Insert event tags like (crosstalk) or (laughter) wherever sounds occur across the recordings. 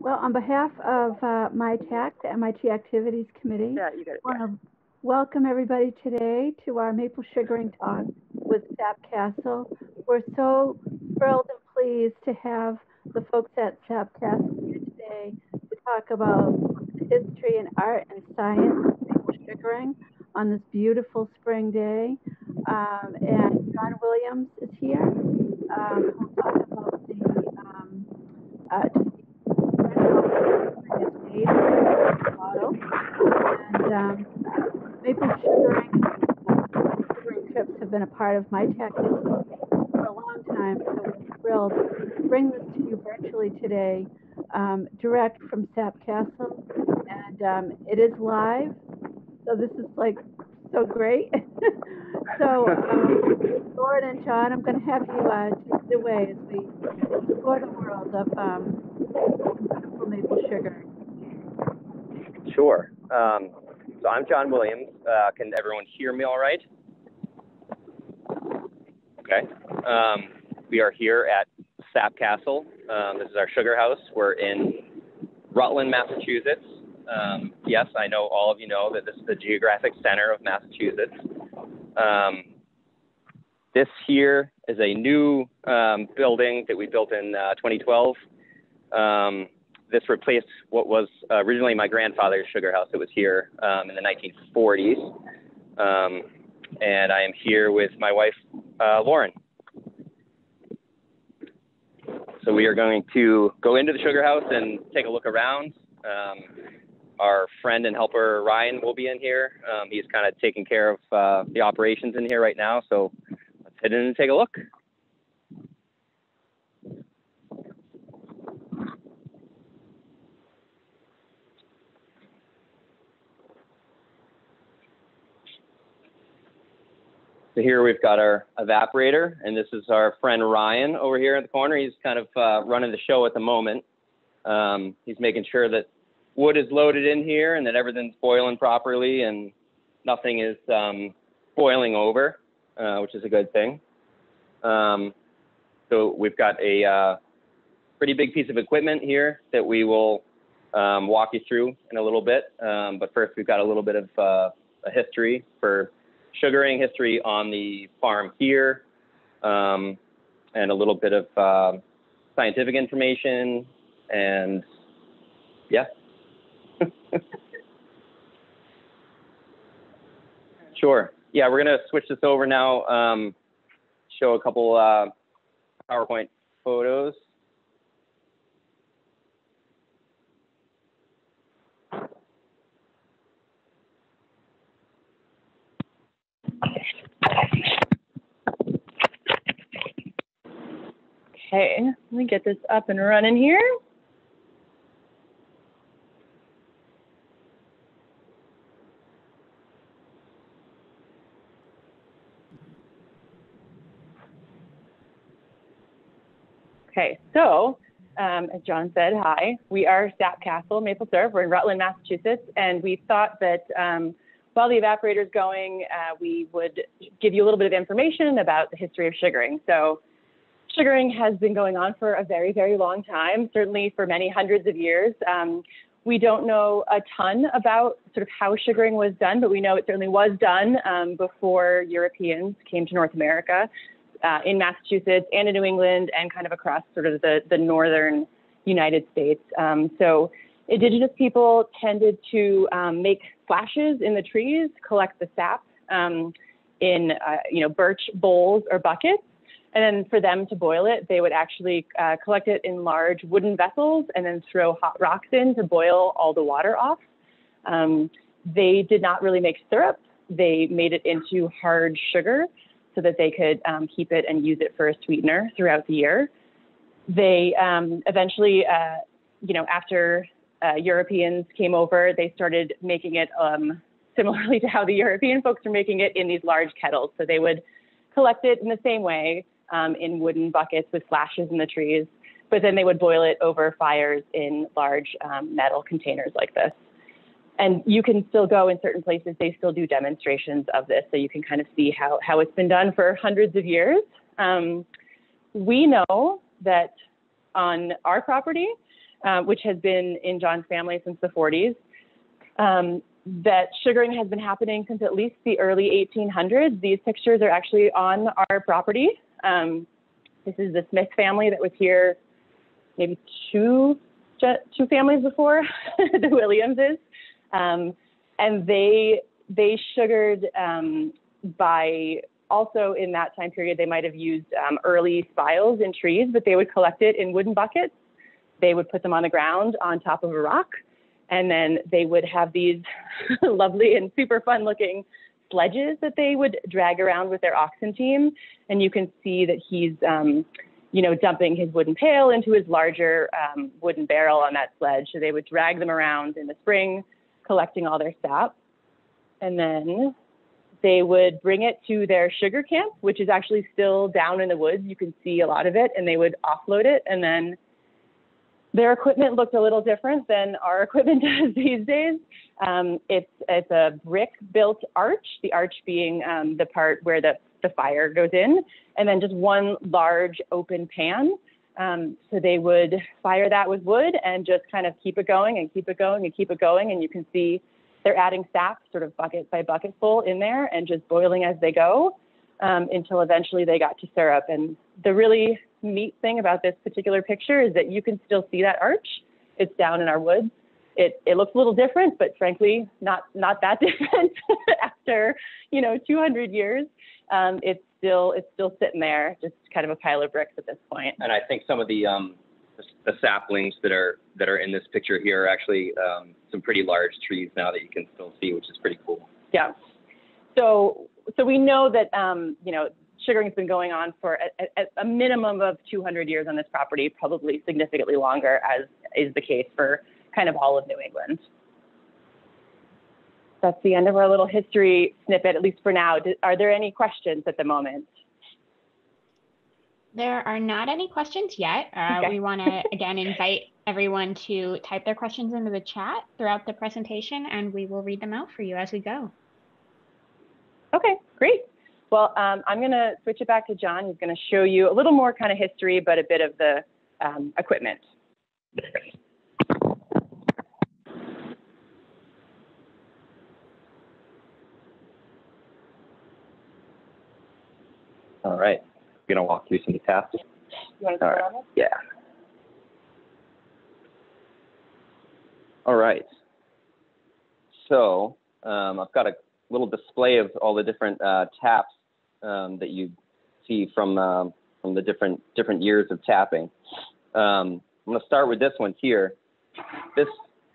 Well, on behalf of uh, MITAC, the MIT Activities Committee, Yeah, you got it. I want to welcome everybody today to our maple sugaring talk with Sap Castle. We're so thrilled and pleased to have the folks at Sap Castle here today to talk about the history and art and science of maple sugaring on this beautiful spring day. Um, and Jon Williams is here. Um, who'll talk about the um, uh, is made bottle. And um, maple sugaring, sugaring trips have been a part of MITAC for a long time. So we're thrilled to bring this to you virtually today, um, direct from Sap Castle. And um, it is live. So this is like so great. (laughs) so, um, Lauren and Jon, I'm going to have you uh, take it away as we explore the world of um, maple sugar. Sure. Um, so I'm Jon Williams. Uh, can everyone hear me all right? Okay. Um, we are here at Sap Castle. Um, this is our sugar house. We're in Rutland, Massachusetts. Um, yes, I know all of you know that this is the geographic center of Massachusetts. Um, this here is a new um, building that we built in uh, 2012. This replaced what was uh, originally my grandfather's sugar house that was here um, in the 1940s. Um, and I am here with my wife, uh, Lauren. So we are going to go into the sugar house and take a look around. Um, our friend and helper Ryan will be in here. Um, he's kind of taking care of uh, the operations in here right now. So let's head in and take a look. So here we've got our evaporator, and this is our friend Ryan over here in the corner. He's kind of uh, running the show at the moment. Um, he's making sure that wood is loaded in here and that everything's boiling properly and nothing is um, boiling over, uh, which is a good thing. Um, so we've got a uh, pretty big piece of equipment here that we will um, walk you through in a little bit. Um, but first, we've got a little bit of uh, a history for sugaring history on the farm here, um, and a little bit of uh, scientific information, and yeah. (laughs) sure. Yeah, we're gonna switch this over now. Um, show a couple uh, PowerPoint photos. Okay, let me get this up and running here. Okay, so um, as Jon said, hi, we are Sap Castle Maple Syrup. We're in Rutland, Massachusetts, and we thought that um, while the evaporator is going, uh, we would give you a little bit of information about the history of sugaring. So sugaring has been going on for a very, very long time, certainly for many hundreds of years. Um, we don't know a ton about sort of how sugaring was done, but we know it certainly was done um, before Europeans came to North America uh, in Massachusetts and in New England and kind of across sort of the, the northern United States. Um, so indigenous people tended to um, make splashes in the trees, collect the sap um, in uh, you know birch bowls or buckets, and then for them to boil it, they would actually uh, collect it in large wooden vessels and then throw hot rocks in to boil all the water off. Um, they did not really make syrup. They made it into hard sugar so that they could um, keep it and use it for a sweetener throughout the year. They um, eventually, uh, you know, after uh, Europeans came over, they started making it um, (laughs) similarly to how the European folks are making it in these large kettles. So they would collect it in the same way um, in wooden buckets with slashes in the trees, but then they would boil it over fires in large um, metal containers like this. And you can still go in certain places, they still do demonstrations of this, so you can kind of see how, how it's been done for hundreds of years. Um, we know that on our property, uh, which has been in Jon's family since the 40s. Um, that sugaring has been happening since at least the early 1800s. These pictures are actually on our property. Um, this is the Smith family that was here maybe two two families before (laughs) the Williamses, um, and they they sugared um, by also in that time period they might have used um, early spiles in trees, but they would collect it in wooden buckets. They would put them on the ground on top of a rock, and then they would have these (laughs) lovely and super fun looking sledges that they would drag around with their oxen team. And you can see that he's, um, you know, dumping his wooden pail into his larger um, wooden barrel on that sledge. So they would drag them around in the spring, collecting all their sap. And then they would bring it to their sugar camp, which is actually still down in the woods. You can see a lot of it, and they would offload it and then their equipment looked a little different than our (laughs) equipment does these days. Um, it's, it's a brick built arch, the arch being um, the part where the, the fire goes in, and then just one large open pan. Um, so they would fire that with wood and just kind of keep it going and keep it going and keep it going. And you can see they're adding sap sort of bucket by bucket full in there and just boiling as they go um, until eventually they got to syrup. And the really neat thing about this particular picture is that you can still see that arch. It's down in our woods. It, it looks a little different, but frankly, not not that (laughs) different after you know 200 years. Um, it's still it's still sitting there, just kind of a pile of bricks at this point. And I think some of the um, the, saplings that are that are in this picture here are actually um, some pretty large trees now that you can still see, which is pretty cool. Yeah. So so we know that um, you know sugaring has been going on for a, a, a, minimum of 200 years on this property, probably significantly longer, as is the case for kind of all of New England. That's the end of our little history snippet, at least for now. Are there any questions at the moment? There are not any questions yet. Uh, okay. We want to, again, invite everyone to type their questions into the chat throughout the presentation, and we will read them out for you as we go. Okay, great. Well, um, I'm going to switch it back to Jon. He's going to show you a little more kind of history, but a bit of the um, equipment. All right. I'm going to walk through some tasks. You want to start right. Yeah. All right. So um, I've got a little display of all the different uh, taps um, that you see from um, from the different different years of tapping. Um, I'm going to start with this one here. This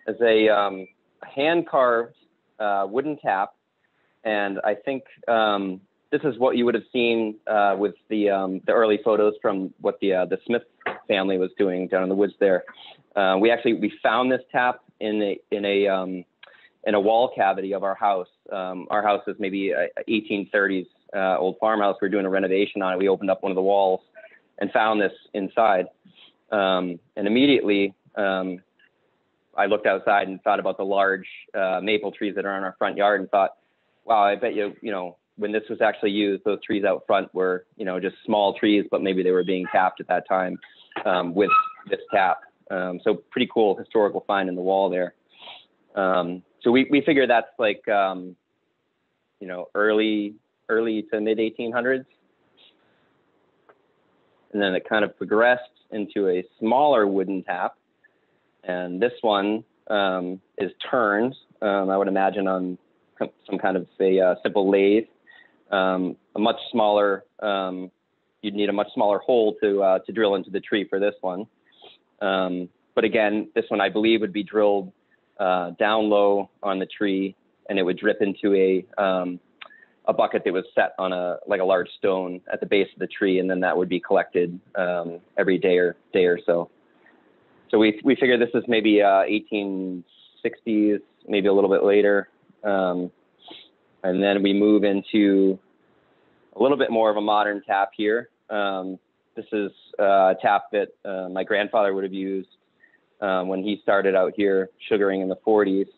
is a um, hand carved uh, wooden tap, and I think um, this is what you would have seen uh, with the um, the early photos from what the uh, the Smith family was doing down in the woods there. Uh, we actually we found this tap in a in a in a wall cavity of our house. our house is maybe 1830s uh, old farmhouse. We were doing a renovation on it. We opened up one of the walls and found this inside. Um, and immediately, um, I looked outside and thought about the large uh, maple trees that are in our front yard and thought, wow, I bet you, you know, when this was actually used, those trees out front were, you know, just small trees, but maybe they were being tapped at that time um, with this tap. Um, so pretty cool historical find in the wall there. Um, so we, we figure that's like, um, you know, early early to mid 1800s. And then it kind of progressed into a smaller wooden tap. And this one um, is turned, um, I would imagine, on some kind of a uh, simple lathe. Um, a much smaller, um, you'd need a much smaller hole to, uh, to drill into the tree for this one. Um, but again, this one I believe would be drilled uh, down low on the tree and it would drip into a, um, a bucket that was set on a like a large stone at the base of the tree, and then that would be collected um, every day or day or so. So we we figured this is maybe uh, 1860s, maybe a little bit later, um, and then we move into a little bit more of a modern tap here. Um, this is uh, a tap that uh, my grandfather would have used um, when he started out here sugaring in the 40s.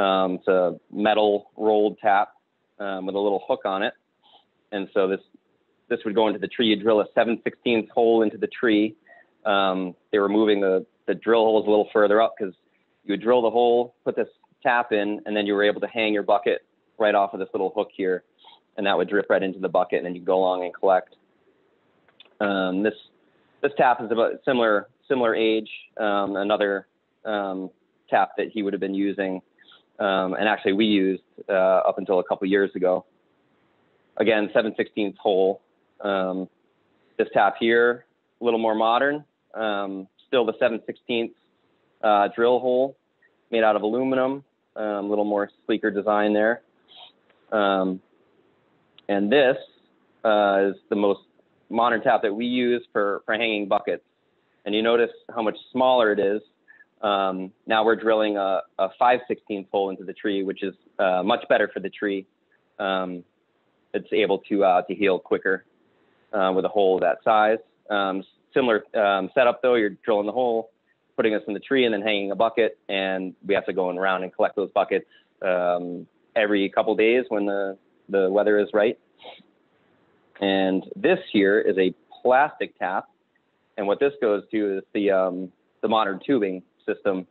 Um, it's a metal rolled tap um, with a little hook on it. And so this this would go into the tree. You drill a 7 16 hole into the tree. Um, they were moving the, the drill hole is a little further up because you would drill the hole, put this tap in, and then you were able to hang your bucket right off of this little hook here, and that would drip right into the bucket, and then you go along and collect. Um, this this tap is about similar similar age. Um, another um, tap that he would have been using, um, and actually we used uh, up until a couple years ago. Again, 7 16th hole. Um, this tap here, a little more modern. Um, still the 7 16th uh, drill hole, made out of aluminum. A um, little more sleeker design there. Um, and this uh, is the most modern tap that we use for, for hanging buckets. And you notice how much smaller it is. Um, now we're drilling a, a 5 16th hole into the tree, which is uh, much better for the tree. Um, it's able to, uh, to heal quicker uh, with a hole that size. Um, similar um, setup though, you're drilling the hole, putting us in the tree and then hanging a bucket. And we have to go around and collect those buckets um, every couple days when the, the weather is right. And this here is a plastic tap. And what this goes to is the, um, the modern tubing system.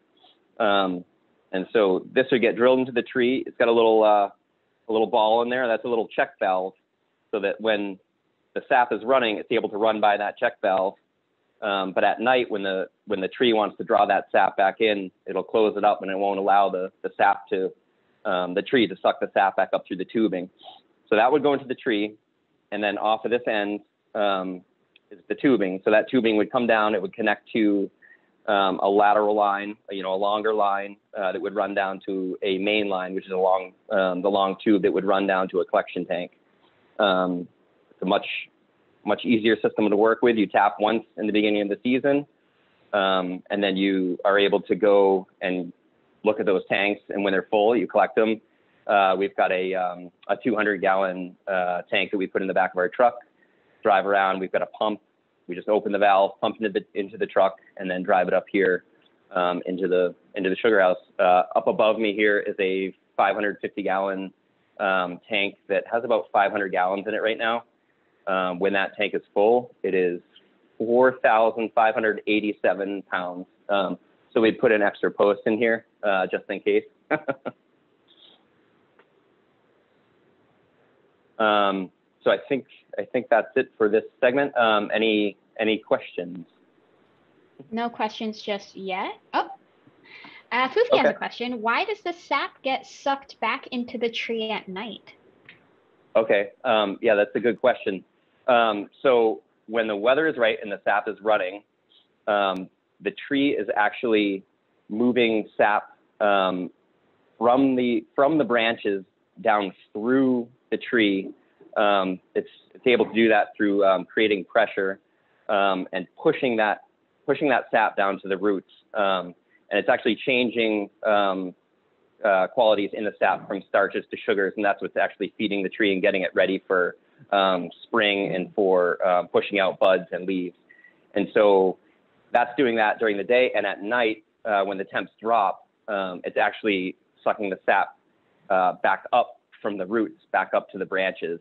Um, and so this would get drilled into the tree. It's got a little, uh, a little ball in there. That's a little check valve so that when the sap is running, it's able to run by that check valve. Um, but at night, when the when the tree wants to draw that sap back in, it'll close it up and it won't allow the, the sap to um, the tree to suck the sap back up through the tubing. So that would go into the tree, and then off of this end um, is the tubing. So that tubing would come down. It would connect to um, a lateral line, you know, a longer line uh, that would run down to a main line, which is a long, um, the long tube that would run down to a collection tank. Um, it's a much, much easier system to work with. You tap once in the beginning of the season, um, and then you are able to go and look at those tanks. And when they're full, you collect them. Uh, we've got a, um, a 200 gallon uh, tank that we put in the back of our truck. Drive around. We've got a pump we just open the valve, pump into the into the truck, and then drive it up here um, into the into the sugar house. Uh, up above me here is a 550 gallon um, tank that has about 500 gallons in it right now. Um, when that tank is full, it is 4,587 pounds. Um, so we put an extra post in here uh, just in case. (laughs) so I think I think that's it for this segment. Um, any any questions? No questions just yet. Oh, uh, Fufi okay. has a question. Why does the sap get sucked back into the tree at night? Okay, um, yeah, that's a good question. Um, so when the weather is right and the sap is running, um, the tree is actually moving sap um, from the from the branches down through the tree um, it's, it's able to do that through um, creating pressure um, and pushing that, pushing that sap down to the roots. Um, and it's actually changing um, uh, qualities in the sap from starches to sugars, and that's what's actually feeding the tree and getting it ready for um, spring and for uh, pushing out buds and leaves. And so that's doing that during the day, and at night uh, when the temps drop, it's actually sucking the sap uh, back up from the roots, back up to the branches.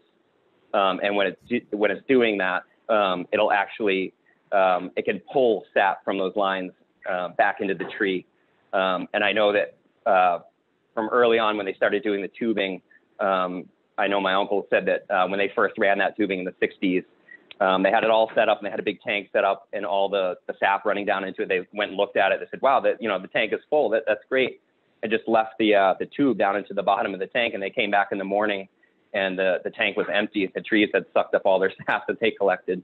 Um, and when it's when it's doing that, um, it'll actually um, it can pull sap from those lines uh, back into the tree. Um, and I know that uh, from early on when they started doing the tubing, um, I know my uncle said that uh, when they first ran that tubing in the 60s, um, they had it all set up and they had a big tank set up and all the, the sap running down into it. They went and looked at it. They said, "Wow, that you know the tank is full. That that's great." And just left the uh, the tube down into the bottom of the tank. And they came back in the morning and the, the tank was empty. The trees had sucked up all their (laughs) sap that they collected.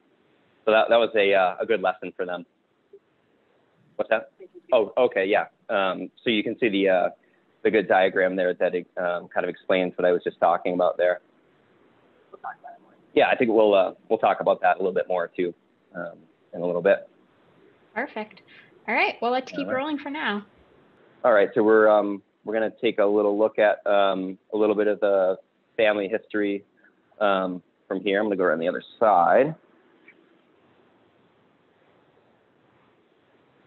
So that, that was a, uh, a good lesson for them. What's that? Oh, okay, yeah. Um, so you can see the, uh, the good diagram there that um, kind of explains what I was just talking about there. Yeah, I think we'll, uh, we'll talk about that a little bit more too um, in a little bit. Perfect. All right, well, let's keep right. rolling for now. All right, so we're, um, we're going to take a little look at um, a little bit of the family history um, from here. I'm going to go around the other side.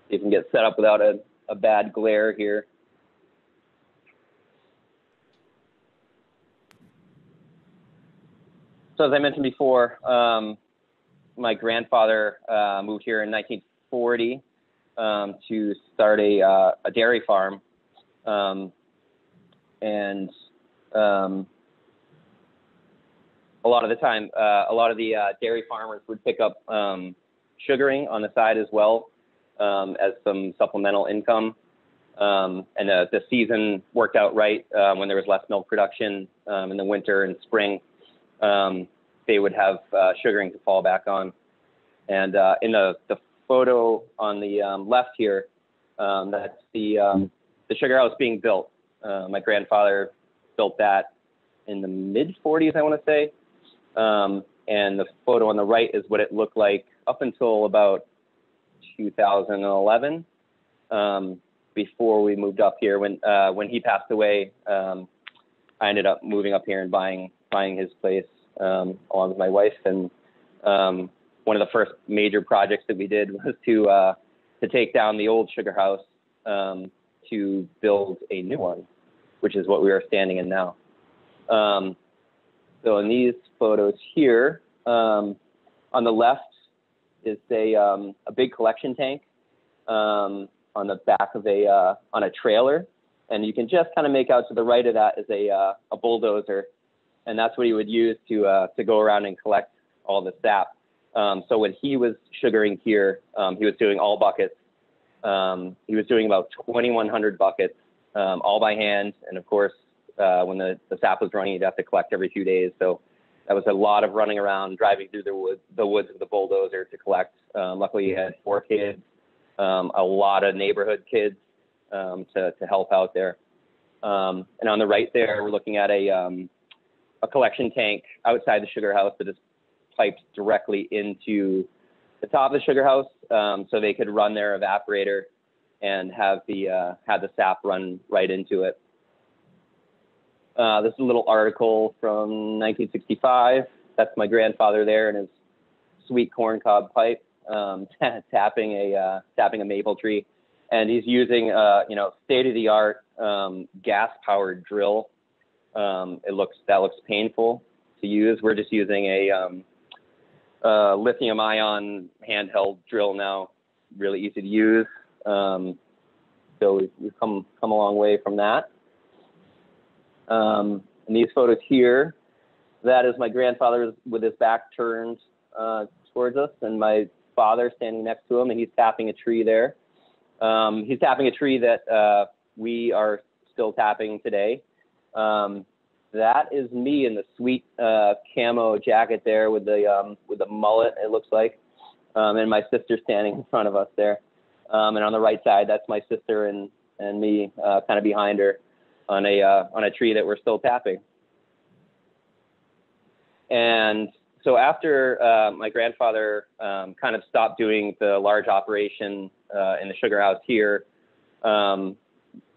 We can get set up without a, a bad glare here. So as I mentioned before, um, my grandfather uh, moved here in 1940. um, to start a, uh, a dairy farm. Um, and um, a lot of the time, uh, a lot of the uh, dairy farmers would pick up um, sugaring on the side as well um, as some supplemental income. Um, and the, the season worked out right uh, when there was less milk production um, in the winter and spring. Um, they would have uh, sugaring to fall back on. And uh, in the, the photo on the left here, that's the, the sugar house being built. Uh, my grandfather built that in the mid 40s, I want to say. Um, and the photo on the right is what it looked like up until about 2011, um, before we moved up here. When uh, when he passed away, um, I ended up moving up here and buying buying his place um, along with my wife. And um, one of the first major projects that we did (laughs) was to uh, to take down the old sugar house um, to build a new one, which is what we are standing in now. Um, so in these photos here, um, on the left is a, um, a big collection tank um, on the back of a, uh, on a trailer. And you can just kind of make out to the right of that is a, uh, a bulldozer. And that's what he would use to, uh, to go around and collect all the sap. Um, so when he was sugaring here, um, he was doing all buckets. Um, he was doing about 2,100 buckets, all by hand. And of course, uh, when the, the sap was running, you'd have to collect every few days. So that was a lot of running around, driving through the woods, the woods with the bulldozer to collect. Um, luckily, he had four kids, um, a lot of neighborhood kids um, to, to help out there. Um, and on the right there, we're looking at a, um, a collection tank outside the sugar house that is piped directly into the top of the sugar house, um, so they could run their evaporator and have the uh, have the sap run right into it. Uh, this is a little article from 1965. That's my grandfather there in his sweet corncob pipe, um, (laughs) tapping a uh, tapping a maple tree, and he's using uh, you know state of the art um, gas powered drill. Um, it looks that looks painful to use. We're just using a um, uh, lithium ion handheld drill now, really easy to use. Um, so we've, we've come come a long way from that. Um, and these photos here, that is my grandfather with his back turned uh, towards us, and my father standing next to him, and he's tapping a tree there. Um, he's tapping a tree that uh, we are still tapping today. Um, that is me in the sweet uh, camo jacket there with the um, with the mullet. It looks like, um, and my sister standing in front of us there. Um, and on the right side, that's my sister and and me, uh, kind of behind her on a uh, on a tree that we're still tapping. And so after uh, my grandfather um, kind of stopped doing the large operation uh, in the sugar house here, um,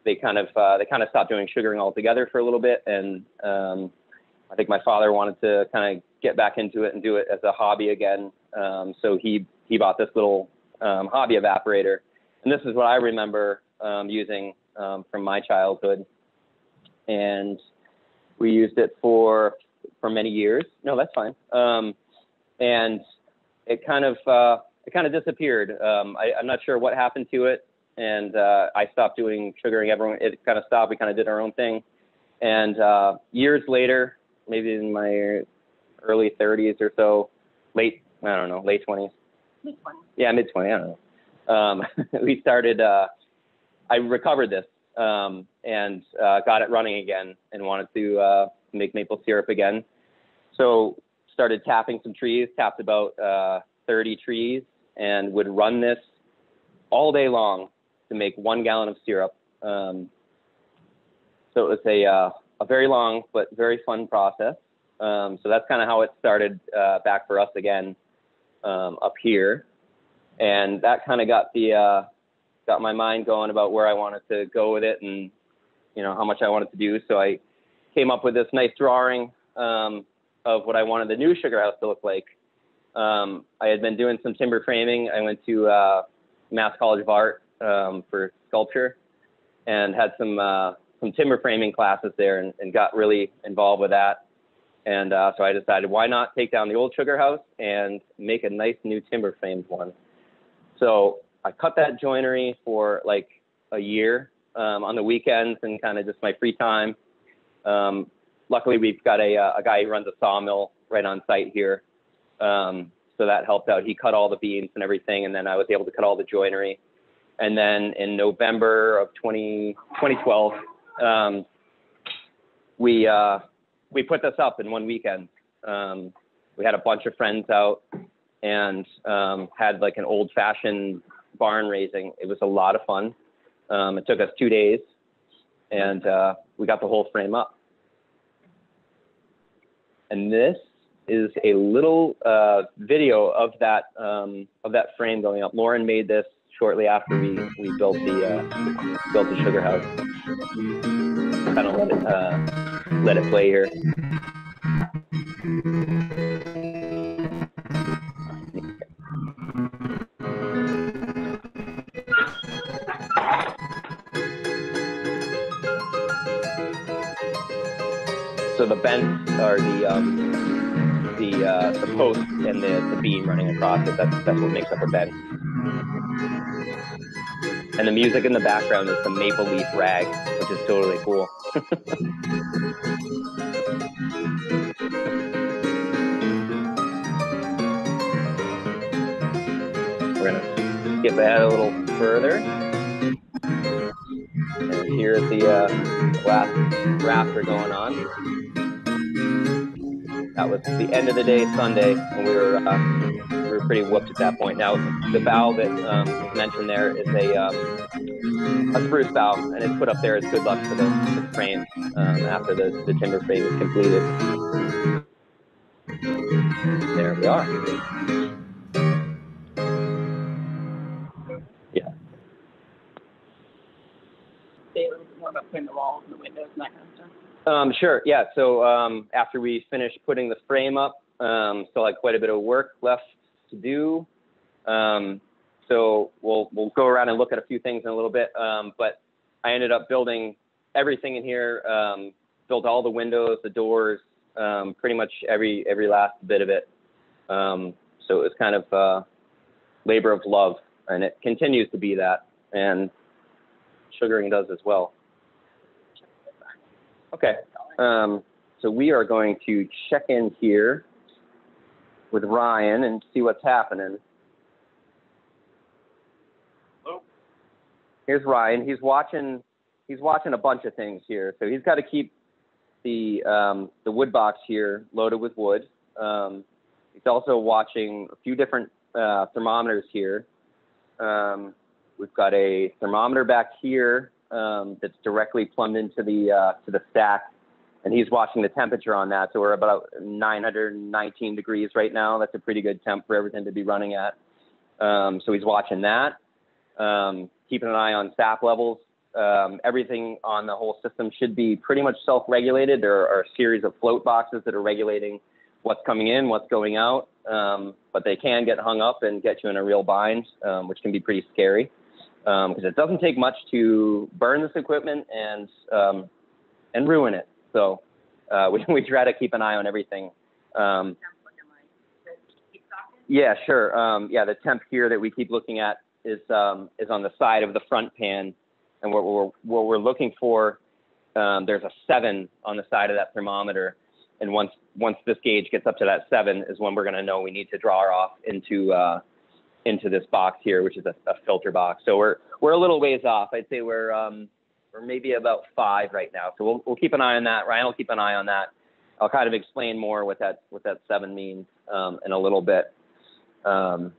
they kind of uh, they kind of stopped doing sugaring altogether for a little bit, and um, I think my father wanted to kind of get back into it and do it as a hobby again. Um, so he he bought this little um, hobby evaporator, and this is what I remember um, using from my childhood and we used it for for many years. No, that's fine. Um, and it kind of uh, it kind of disappeared. Um, I, am not sure what happened to it, and uh, I stopped doing sugaring. Everyone, it kind of stopped. We kind of did our own thing. And uh, years later, maybe in my early 30s or so, late I don't know, late 20s. Mid 20s. Yeah, mid 20s. I don't know. Um, (laughs) we started. Uh, I recovered this um, and uh, got it running again and wanted to uh, make maple syrup again. So started tapping some trees, tapped about uh, 30 trees, and would run this all day long to make one gallon of syrup. Um, so it was a, uh, a very long but very fun process. Um, so that's kind of how it started uh, back for us again um, up here. And that kind of got the uh, got my mind going about where I wanted to go with it and you know how much I wanted to do. So I came up with this nice drawing um, of what I wanted the new sugar house to look like. Um, I had been doing some timber framing. I went to uh, Mass College of Art um, for sculpture and had some uh, some timber framing classes there and, and got really involved with that. And uh, so I decided why not take down the old sugar house and make a nice new timber framed one. So I cut that joinery for like a year um, on the weekends and kind of just my free time. Um, luckily, we've got a, uh, a guy who runs a sawmill right on site here. Um, so that helped out. He cut all the beams and everything, and then I was able to cut all the joinery. And then in November of 20, 2012, um, we uh, we put this up in one weekend. Um, we had a bunch of friends out and um, had like an old-fashioned barn raising. It was a lot of fun. Um, it took us two days, and uh, we got the whole frame up. And this is a little uh, video of that um, of that frame going up. Lauren made this shortly after we, we built the uh, built the sugar house. Kind of let it uh, let it play here. The bents are the um, the uh, the post and the, the beam running across it. That's that's what makes up a bent. And the music in the background is the Maple Leaf Rag, which is totally cool. (laughs) We're gonna skip ahead a little further. And here's the uh, last rafter going on. That was the end of the day Sunday, and we were uh, we were pretty whooped at that point. Now the bough that um, was mentioned there is a um, a spruce bough, and it's put up there as good luck for the, the um, after the, the timber frame is completed. There we are. Um, sure. Yeah. So um, after we finished putting the frame up, um, still had quite a bit of work left to do. Um, so we'll we'll go around and look at a few things in a little bit. Um, but I ended up building everything in here. Um, built all the windows, the doors, um, pretty much every every last bit of it. So it was kind of uh, labor of love, and it continues to be that. And sugaring does as well. Okay. Um, so we are going to check in here with Ryan and see what's happening. Hello. Here's Ryan. He's watching. He's watching a bunch of things here. So he's got to keep the um, the wood box here loaded with wood. Um, he's also watching a few different uh, thermometers here. Um, we've got a thermometer back here um, that's directly plumbed into the uh, to the stack, and he's watching the temperature on that. So we're about 919 degrees right now. That's a pretty good temp for everything to be running at. Um, so he's watching that, um, keeping an eye on sap levels. Um, everything on the whole system should be pretty much self-regulated. There are a series of float boxes that are regulating what's coming in, what's going out, um, but they can get hung up and get you in a real bind, um, which can be pretty scary because um, it doesn't take much to burn this equipment and um, and ruin it. So uh, (laughs) we we try to keep an eye on everything. Um, yeah, sure. Um, yeah, the temp here that we keep looking at is um, is on the side of the front pan, and what we're what we're looking for. Um, there's a seven on the side of that thermometer, and once once this gauge gets up to that seven is when we're going to know we need to draw off into uh, into this box here, which is a, a, filter box. So we're we're a little ways off. I'd say we're um, we're maybe about five right now. So we'll we'll keep an eye on that. Ryan will keep an eye on that. I'll kind of explain more what that what that seven means um, in a little bit. Um,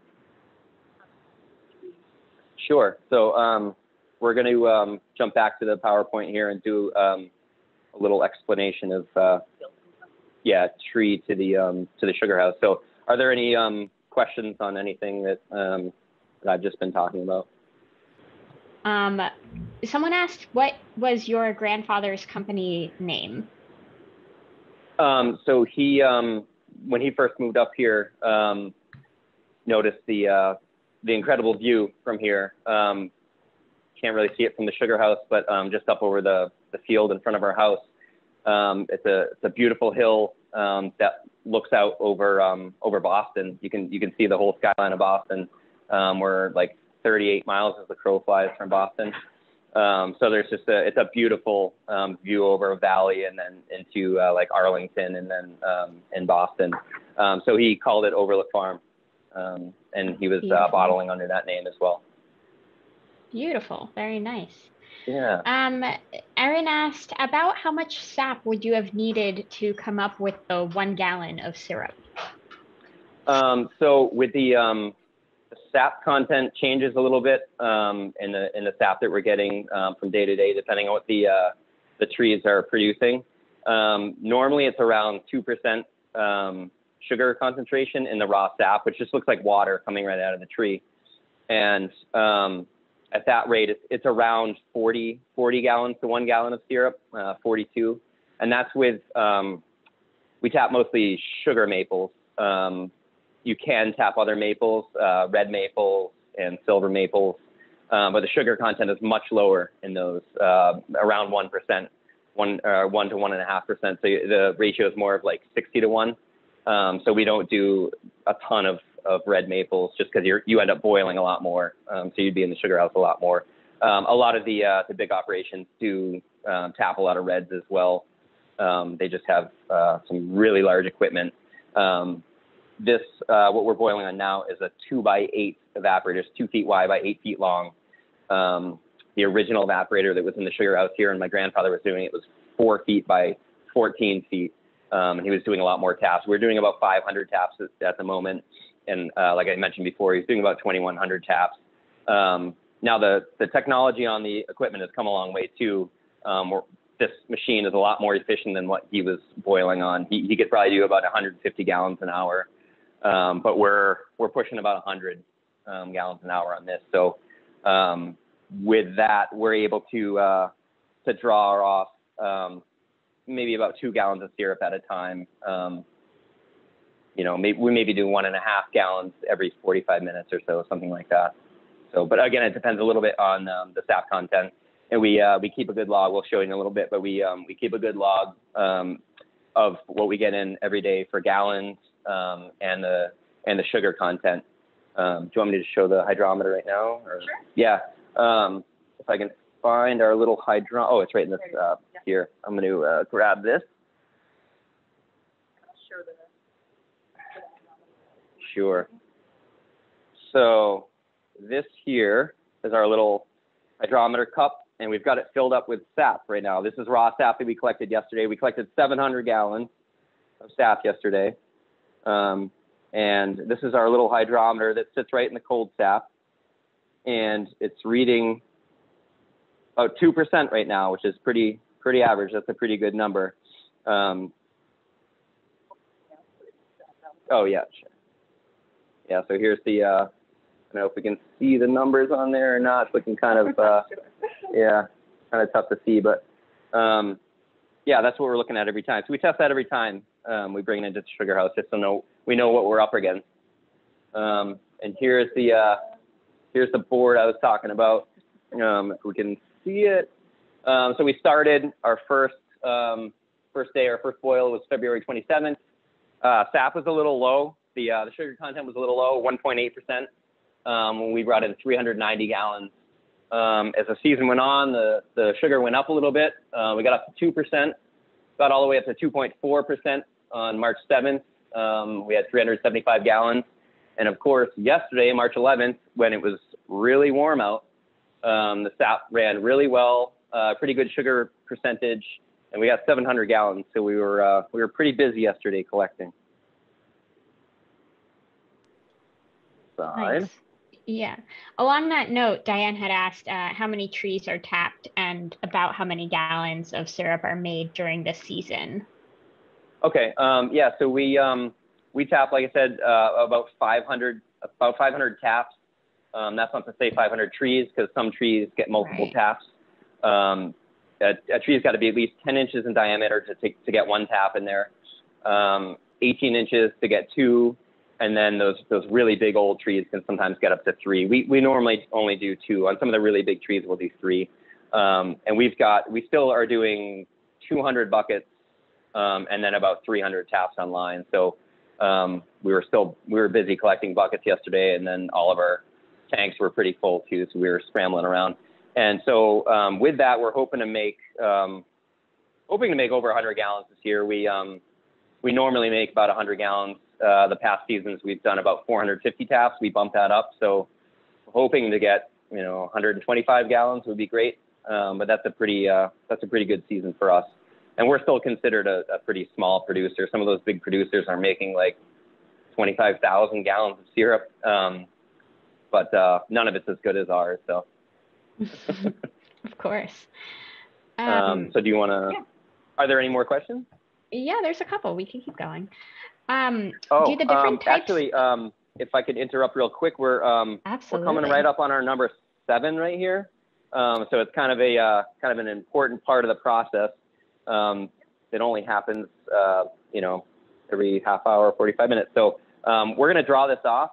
sure. So um, we're going to um, jump back to the PowerPoint here and do um, a little explanation of uh, yeah tree to the to the sugar house. So are there any questions on anything that, um, that I've just been talking about? Um, someone asked, what was your grandfather's company name? Um, so he, um, when he first moved up here, um, noticed the uh, the incredible view from here. Um, can't really see it from the sugar house, but um, just up over the, the field in front of our house. Um, it's a it's a beautiful hill um, that looks out over um, over Boston. You can you can see the whole skyline of Boston. Um, we're like 38 miles as the crow flies from Boston. Um, so there's just a, it's a beautiful um, view over a valley and then into uh, like Arlington and then um, in Boston. Um, so he called it Overlook Farm, um, and he was uh, bottling under that name as well. Beautiful, very nice. Yeah. Um, Erin asked about how much sap would you have needed to come up with the one gallon of syrup? Um, so with the, um, the sap content changes a little bit um, in the in the sap that we're getting um, from day to day, depending on what the uh, the trees are producing. Um, normally, it's around two percent um, sugar concentration in the raw sap, which just looks like water coming right out of the tree. And um, at that rate, it's, it's around 40, 40 gallons to one gallon of syrup, uh, 42. And that's with, um, we tap mostly sugar maples. Um, you can tap other maples, uh, red maples and silver maples, um, but the sugar content is much lower in those, uh, around 1%, one, uh, one to one and a half percent. So the ratio is more of like 60 to one. Um, so we don't do a ton of of red maples just because you you end up boiling a lot more. Um, so you'd be in the sugar house a lot more. Um, a lot of the uh, the big operations do um, tap a lot of reds as well. Um, they just have uh, some really large equipment. Um, this uh, what we're boiling on now is a two by eight evaporator, it's two feet wide by eight feet long. Um, the original evaporator that was in the sugar house here, and my grandfather was doing it was four feet by 14 feet. Um, and he was doing a lot more taps. We're doing about 500 taps at, at the moment and uh, like I mentioned before, he's doing about 2,100 taps. Um, now the the technology on the equipment has come a long way too. Um, this machine is a lot more efficient than what he was boiling on. He, he could probably do about 150 gallons an hour, um, but we're we're pushing about 100 um, gallons an hour on this. So um, with that, we're able to uh, to draw off um, maybe about two gallons of syrup at a time you know, maybe, we maybe do one and a half gallons every 45 minutes or so, something like that. So, but again, it depends a little bit on um, the sap content. And we, uh, we keep a good log. We'll show you in a little bit, but we, um, we keep a good log um, of what we get in every day for gallons um, and the and the sugar content. Um, do you want me to show the hydrometer right now? Or? Sure. Yeah. Um, if I can find our little hydro. Oh, it's right in this uh, here. I'm going to uh, grab this. Sure. So this here is our little hydrometer cup, and we've got it filled up with sap right now. This is raw sap that we collected yesterday. We collected 700 gallons of sap yesterday. Um, and this is our little hydrometer that sits right in the cold sap. And it's reading about 2% right now, which is pretty, pretty average. That's a pretty good number. Um, oh, yeah, yeah, so here's the, uh, I don't know if we can see the numbers on there or not. It's looking kind of, uh, yeah, kind of tough to see, but um, yeah, that's what we're looking at every time. So we test that every time um, we bring it into the sugar house just so know, we know what we're up against. Um, and here's the, uh, here's the board I was talking about. Um, if we can see it. Um, so we started our first, um, first day, our first boil was February 27th. Uh, sap was a little low. The, uh, the sugar content was a little low, 1.8%. Um, we brought in 390 gallons. Um, as the season went on, the, the sugar went up a little bit. Uh, we got up to 2%, got all the way up to 2.4% on March 7th. Um, we had 375 gallons. And of course, yesterday, March 11th, when it was really warm out, um, the sap ran really well, uh, pretty good sugar percentage, and we got 700 gallons. So we were uh, we were pretty busy yesterday collecting. Side. Nice. Yeah. Along that note, Diane had asked uh, how many trees are tapped and about how many gallons of syrup are made during the season. Okay. Um, yeah. So we um, we tap, like I said, uh, about 500 about 500 taps. Um, that's not to say 500 trees because some trees get multiple right. taps. Um, a, a, tree's got to be at least 10 inches in diameter to take, to get one tap in there. Um, 18 inches to get two and then those those really big old trees can sometimes get up to three. We we normally only do two. On some of the really big trees, we'll do three. Um, and we've got we still are doing 200 buckets um, and then about 300 taps online. So um, we were still we were busy collecting buckets yesterday, and then all of our tanks were pretty full too, so we were scrambling around. And so um, with that, we're hoping to make um, hoping to make over 100 gallons this year. We um, we normally make about 100 gallons. Uh, the past seasons we've done about 450 taps. We bumped that up, so hoping to get you know 125 gallons would be great. Um, but that's a pretty uh, that's a pretty good season for us. And we're still considered a, a pretty small producer. Some of those big producers are making like 25,000 gallons of syrup, um, but uh, none of it's as good as ours. So. (laughs) of course. Um, um, so do you want to? Yeah. Are there any more questions? Yeah, there's a couple. We can keep going. Um, oh, do the different um, types... actually, um, if I could interrupt real quick, we're um, we're coming right up on our number seven right here. Um, so it's kind of a uh, kind of an important part of the process. Um, it only happens, uh, you know, every half hour, 45 minutes. So um, we're going to draw this off.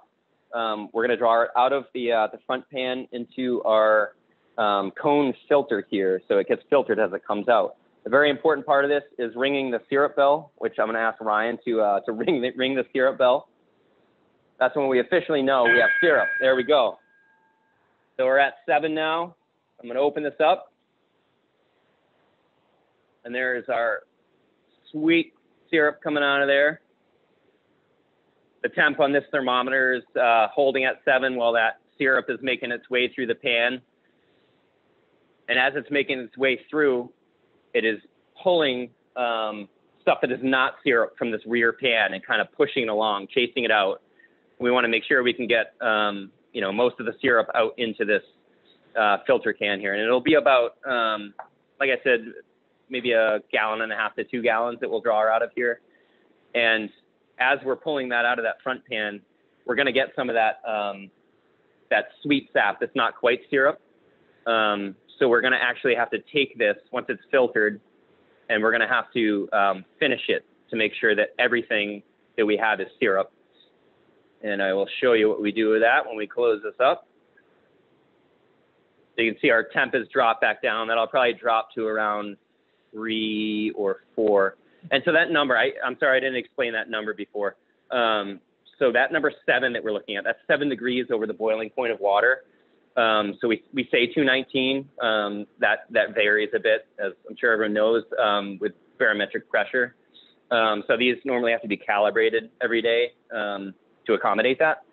Um, we're going to draw it out of the uh, the front pan into our um, cone filter here, so it gets filtered as it comes out. A very important part of this is ringing the syrup bell, which I'm going to ask Ryan to uh, to (laughs) ring the, ring the syrup bell. That's when we officially know we have syrup. There we go. So we're at seven now. I'm going to open this up. And there's our sweet syrup coming out of there. The temp on this thermometer is uh, holding at seven while that syrup is making its way through the pan. And as it's making its way through, it is pulling um, stuff that is not syrup from this rear pan and kind of pushing it along, chasing it out. We want to make sure we can get, um, you know, most of the syrup out into this uh, filter can here. And it'll be about, um, like I said, maybe a gallon and a half to two gallons that we'll draw out of here. And as we're pulling that out of that front pan, we're going to get some of that um, that sweet sap that's not quite syrup. Um, so we're going to actually have to take this once it's filtered, and we're going to have to um, finish it to make sure that everything that we have is syrup. And I will show you what we do with that when we close this up. So you can see our temp has dropped back down. That'll probably drop to around three or four. And so that number, I, I'm sorry, I didn't explain that number before. Um, so that number seven that we're looking at, that's seven degrees over the boiling point of water. Um, so we, we say 219. Um, that, that varies a bit, as I'm sure everyone knows, um, with barometric pressure. Um, so these normally have to be calibrated every day um, to accommodate that.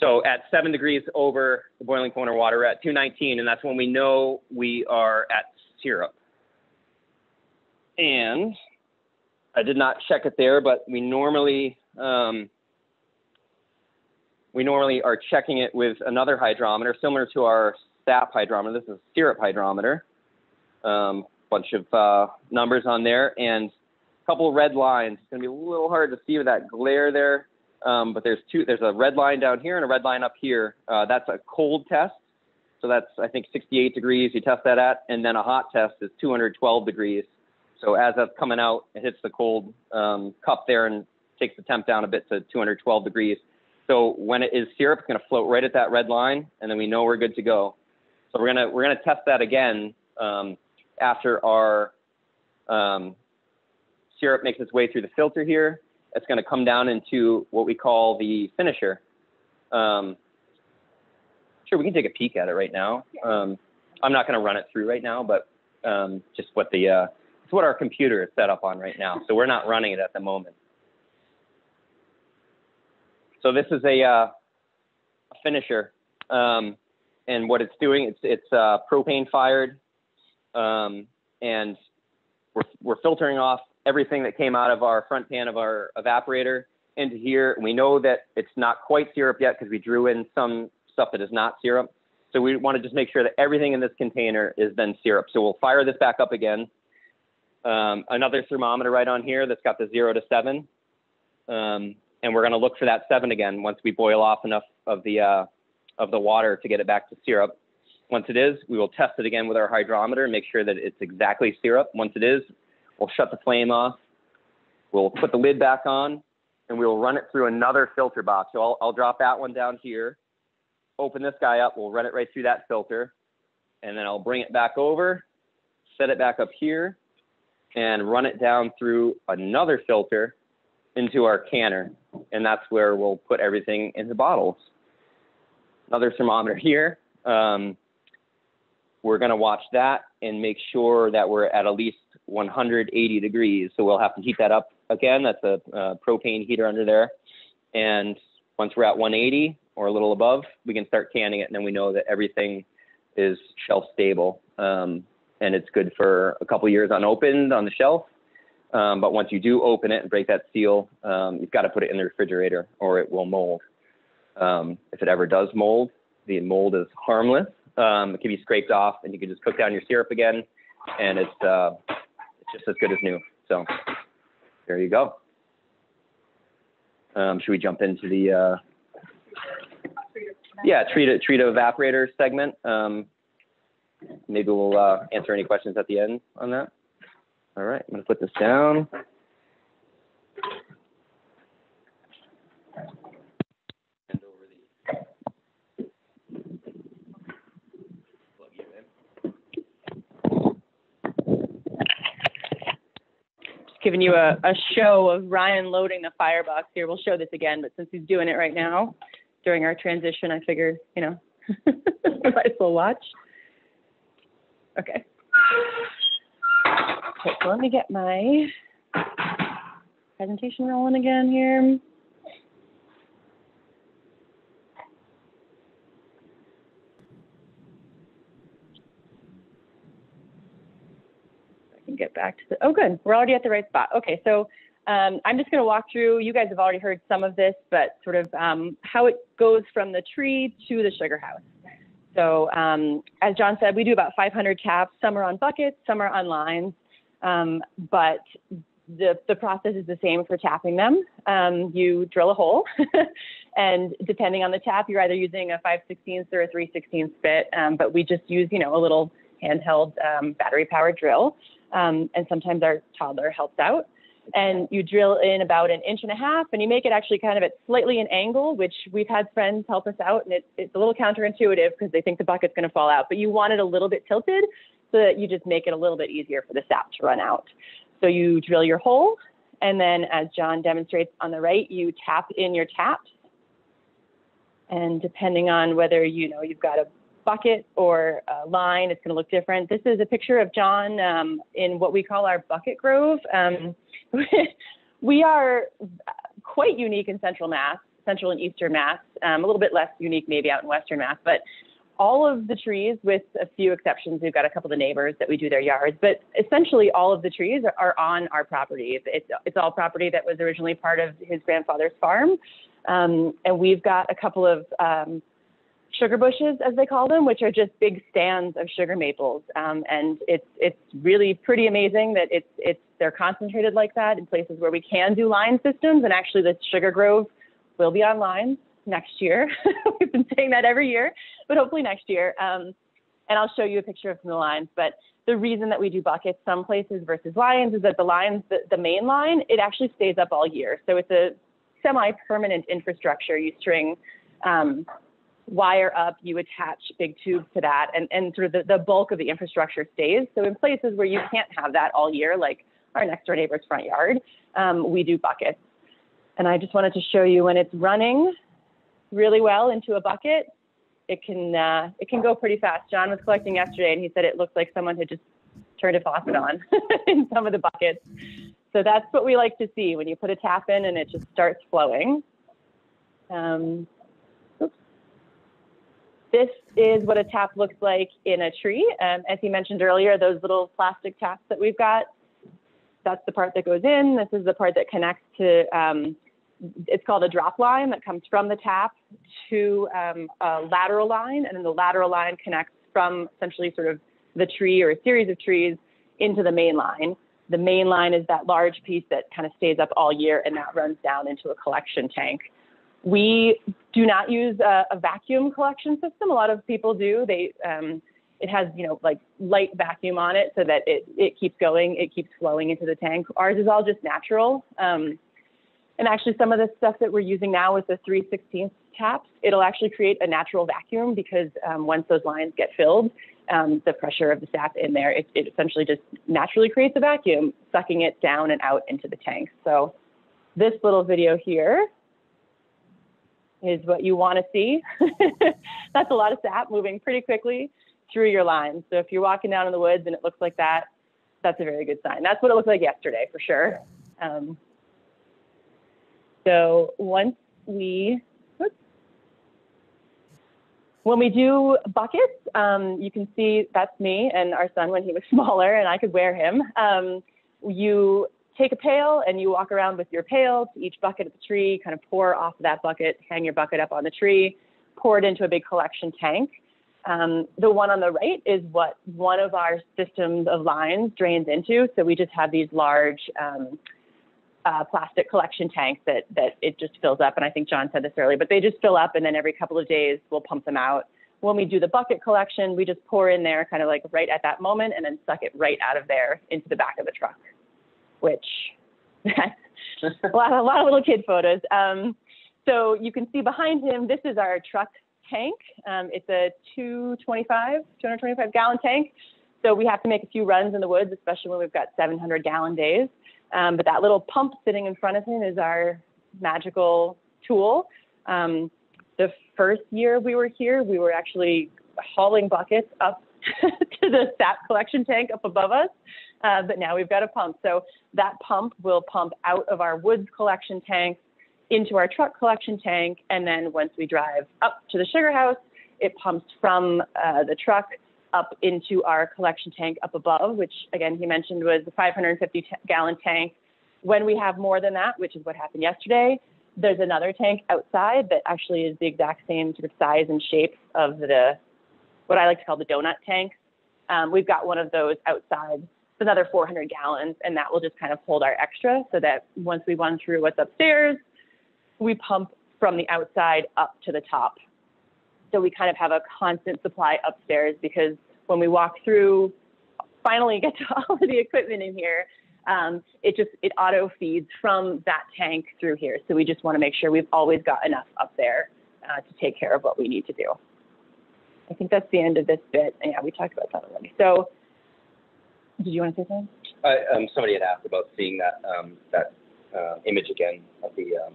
So at seven degrees over the boiling point of water, we're at 219, and that's when we know we are at syrup. And I did not check it there, but we normally um, we normally are checking it with another hydrometer, similar to our SAP hydrometer. This is a syrup hydrometer. Um, bunch of uh, numbers on there and a couple red lines. It's going to be a little hard to see with that glare there, um, but there's two. There's a red line down here and a red line up here. Uh, that's a cold test. So that's, I think, 68 degrees you test that at. And then a hot test is 212 degrees. So as that's coming out, it hits the cold um, cup there and takes the temp down a bit to 212 degrees. So when it is syrup, it's going to float right at that red line, and then we know we're good to go. So we're gonna we're gonna test that again um, after our um, syrup makes its way through the filter here. It's going to come down into what we call the finisher. Um, sure, we can take a peek at it right now. Um, I'm not going to run it through right now, but um, just what the uh, it's what our computer is set up on right now. So we're not running it at the moment. So this is a, uh, finisher. Um, and what it's doing, it's, it's uh, propane fired. Um, and we're, we're filtering off everything that came out of our front pan of our evaporator into here. We know that it's not quite syrup yet because we drew in some stuff that is not syrup. So we want to just make sure that everything in this container is then syrup. So we'll fire this back up again. Um, another thermometer right on here that's got the zero to seven. Um, and we're going to look for that seven again once we boil off enough of the uh, of the water to get it back to syrup. Once it is, we will test it again with our hydrometer and make sure that it's exactly syrup. Once it is, we'll shut the flame off. We'll put the lid back on and we will run it through another filter box. So I'll, I'll drop that one down here, open this guy up, we'll run it right through that filter, and then I'll bring it back over, set it back up here, and run it down through another filter into our canner, and that's where we'll put everything into bottles. another thermometer here. Um, we're going to watch that and make sure that we're at at least 180 degrees. So we'll have to heat that up again. That's a, a propane heater under there. And once we're at 180 or a little above, we can start canning it. And then we know that everything is shelf stable. Um, and it's good for a couple years unopened on the shelf. Um, but once you do open it and break that seal, um, you've got to put it in the refrigerator or it will mold. Um, if it ever does mold, the mold is harmless. Um, it can be scraped off and you can just cook down your syrup again and it's, uh, it's just as good as new. So there you go. Um, should we jump into the, uh, yeah, treat a, treat evaporator segment? Um, maybe we'll uh, answer any questions at the end on that. All right, I'm to put this down. Giving you a, a show of Ryan loading the firebox here. We'll show this again, but since he's doing it right now during our transition, I figured, you know, (laughs) might as well watch. Okay. Okay, so let me get my presentation rolling again here. I can get back to the, oh, good. We're already at the right spot. Okay, so um, I'm just going to walk through, you guys have already heard some of this, but sort of um, how it goes from the tree to the sugar house. So um, as Jon said, we do about 500 taps. Some are on buckets, some are on lines, um, but the, the process is the same for tapping them. Um, you drill a hole, (laughs) and depending on the tap, you're either using a 5 16 or a 3 16 bit, um, but we just use, you know, a little handheld um, battery-powered drill, um, and sometimes our toddler helps out. And you drill in about an inch and a half and you make it actually kind of at slightly an angle, which we've had friends help us out and it, it's a little counterintuitive because they think the bucket's going to fall out, but you want it a little bit tilted so that you just make it a little bit easier for the sap to run out. So you drill your hole and then as Jon demonstrates on the right, you tap in your taps. And depending on whether you know you've got a bucket or a line, it's going to look different. This is a picture of Jon um, in what we call our bucket grove. Um, (laughs) we are quite unique in Central Mass, Central and Eastern Mass, um, a little bit less unique maybe out in Western Mass, but all of the trees, with a few exceptions, we've got a couple of neighbors that we do their yards, but essentially all of the trees are, on our property. It's, it's all property that was originally part of his grandfather's farm. Um, and we've got a couple of um, sugar bushes, as they call them, which are just big stands of sugar maples. Um, and it's it's really pretty amazing that it's it's they're concentrated like that in places where we can do line systems. And actually, the sugar grove will be on lines next year. (laughs) We've been saying that every year, but hopefully next year. Um, and I'll show you a picture of the lines. But the reason that we do buckets some places versus lines is that the lines, the, the main line, it actually stays up all year. So it's a semi-permanent infrastructure. You string um, wire up, you attach big tubes to that, and, and sort of the, the bulk of the infrastructure stays. So in places where you can't have that all year, like our next door neighbor's front yard, um, we do buckets. And I just wanted to show you when it's running really well into a bucket, it can uh, it can go pretty fast. Jon was collecting yesterday, and he said it looks like someone had just turned a faucet on (laughs) in some of the buckets. So that's what we like to see when you put a tap in and it just starts flowing. Um, this is what a tap looks like in a tree. Um, as he mentioned earlier, those little plastic taps that we've got, that's the part that goes in. This is the part that connects to, um, it's called a drop line that comes from the tap to um, a lateral line. And then the lateral line connects from essentially sort of the tree or a series of trees into the main line. The main line is that large piece that kind of stays up all year and that runs down into a collection tank. We do not use a, a, vacuum collection system. A lot of people do. They um, it has you know like light vacuum on it so that it it keeps going. It keeps flowing into the tank. Ours is all just natural. Um, and actually, some of the stuff that we're using now with the 3 16 taps, it'll actually create a natural vacuum because um, once those lines get filled, um, the pressure of the sap in there, it, it essentially just naturally creates a vacuum, sucking it down and out into the tank. So this little video here is what you want to see. (laughs) That's a lot of sap moving pretty quickly through your lines. So if you're walking down in the woods and it looks like that, that's a very good sign. That's what it looked like yesterday for sure. Um, so once we, when we do buckets, um, you can see that's me and our son when he was (laughs) smaller and I could wear him. Um, you take a pail and you walk around with your pail to each bucket of the tree, kind of pour off of that bucket, hang your bucket up on the tree, pour it into a big collection tank. Um, the one on the right is what one of our systems of lines drains into. So we just have these large um, uh, plastic collection tanks that, that it just fills up. And I think Jon said this earlier, but they just fill up and then every couple of days we'll pump them out. When we do the bucket collection, we just pour in there kind of like right at that moment and then suck it right out of there into the back of the truck, which (laughs) a lot, a lot of little kid photos. Um, so you can see behind him, this is our truck tank. Um, it's a 225, 225 gallon tank. So we have to make a few runs in the woods, especially when we've got 700 gallon days. Um, but that little pump sitting in front of him is our magical tool. Um, the first year we were here, we were actually hauling buckets up (laughs) to the sap collection tank up above us. Uh, but now we've got a pump. So that pump will pump out of our woods collection tank into our truck collection tank. And then once we drive up to the sugar house, it pumps from uh, the truck up into our collection tank up above, which again, he mentioned was the 550 gallon tank. When we have more than that, which is what happened yesterday, there's another tank outside that actually is the exact same sort of size and shape of the, what I like to call the donut tank. Um, we've got one of those outside, it's another 400 gallons, and that will just kind of hold our extra so that once we run through what's upstairs, we pump from the outside up to the top. So we kind of have a constant supply upstairs because when we walk through, finally get to (laughs) all of the equipment in here, um, it just, it auto feeds from that tank through here. So we just want to make sure we've always got enough up there uh, to take care of what we need to do. I think that's the end of this bit. Yeah, we talked about that already. So did you want to say something? Uh, um, somebody had asked about seeing that, um, that uh, image again of the, um,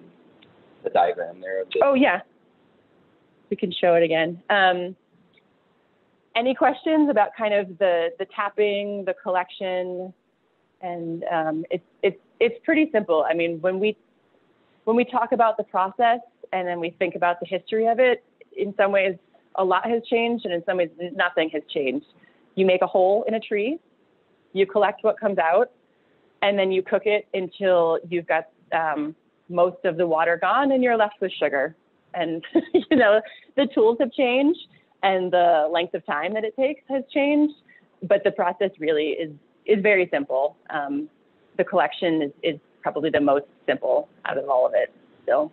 the diagram there. The oh, yeah. We can show it again. Um, any questions about kind of the, the tapping, the collection? And um, it's, it's, it's pretty simple. I mean, when we, when we talk about the process and then we think about the history of it, in some ways, a lot has changed, and in some ways, nothing has changed. You make a hole in a tree, you collect what comes out, and then you cook it until you've got um, most of the water gone and you're left with sugar. And, (laughs) you know, the tools have changed and the length of time that it takes has changed, but the process really is, is very simple. Um, the collection is, is probably the most simple out of all of it still.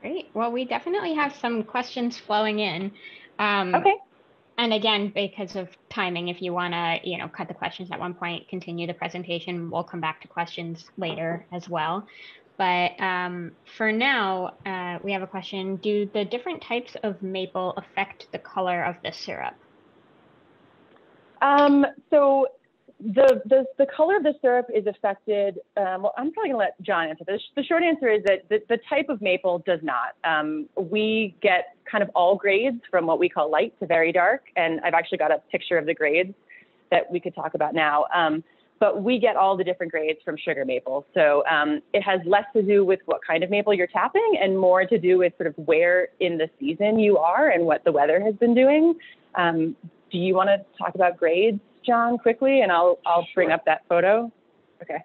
Great. Well, we definitely have some questions flowing in. Um, okay and again, because of timing, if you want to, you know, cut the questions at one point, continue the presentation, we'll come back to questions later as well. But um, for now, uh, we have a question. Do the different types of maple affect the color of the syrup? Um, so the, the, the color of the syrup is affected. Um, well, I'm probably going to let Jon answer this. The short answer is that the, the type of maple does not. Um, we get kind of all grades from what we call light to very dark, and I've actually got a picture of the grades that we could talk about now. Um, but we get all the different grades from sugar maple. So um, it has less to do with what kind of maple you're tapping and more to do with sort of where in the season you are and what the weather has been doing. Um, do you want to talk about grades? Jon, quickly, and I'll, I'll bring up that photo? Okay.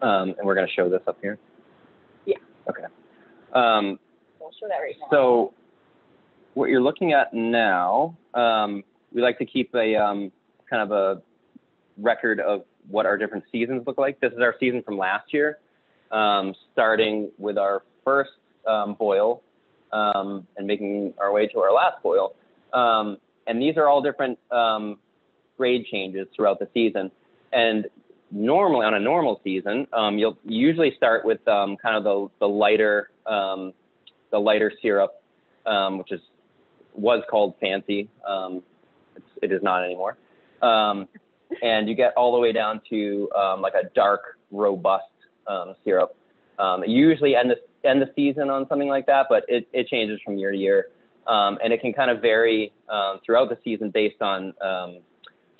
Um, and we're going to show this up here? Yeah. Okay. Um, I'll show that right now. so what you're looking at now, um, we like to keep a um, kind of a record of what our different seasons look like. This is our season from last year, um, starting with our first um, boil um, and making our way to our last boil. Um, and these are all different um, grade changes throughout the season. And normally on a normal season, um, you'll usually start with um, kind of the, the lighter um, the lighter syrup, which is was called fancy. it's, it is not anymore. and you get all the way down to like a dark robust um, syrup. Um, usually end the end the season on something like that, but it, it changes from year to year, um, and it can kind of vary um, throughout the season based on um,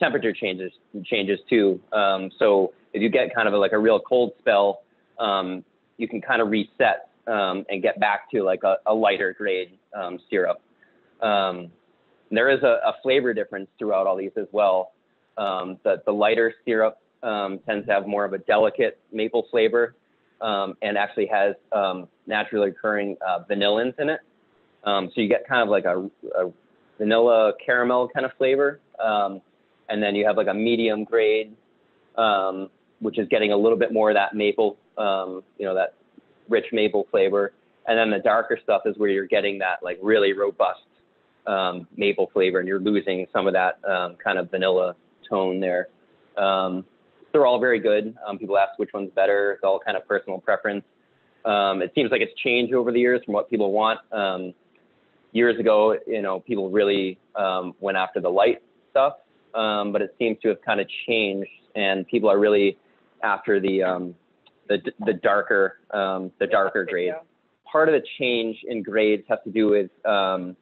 temperature changes changes too. Um, so if you get kind of a, like a real cold spell, um, you can kind of reset um, and get back to like a, a lighter grade um, syrup. Um, there is a, a, flavor difference throughout all these as well. Um, the, the lighter syrup um, tends to have more of a delicate maple flavor um, and actually has naturally occurring uh, vanillins in it. so you get kind of like a, a vanilla caramel kind of flavor. and then you have like a medium grade, which is getting a little bit more of that maple, you know, that rich maple flavor. And then the darker stuff is where you're getting that like really robust um, maple flavor and you're losing some of that um, kind of vanilla tone there. Um, they're all very good. Um, people ask which one's better. It's all kind of personal preference. Um, it seems like it's changed over the years from what people want. Um, years ago, you know, people really went after the light stuff, but it seems to have kind of changed and people are really after the the the darker um, the darker grades. Part of the change in grades has to do with um,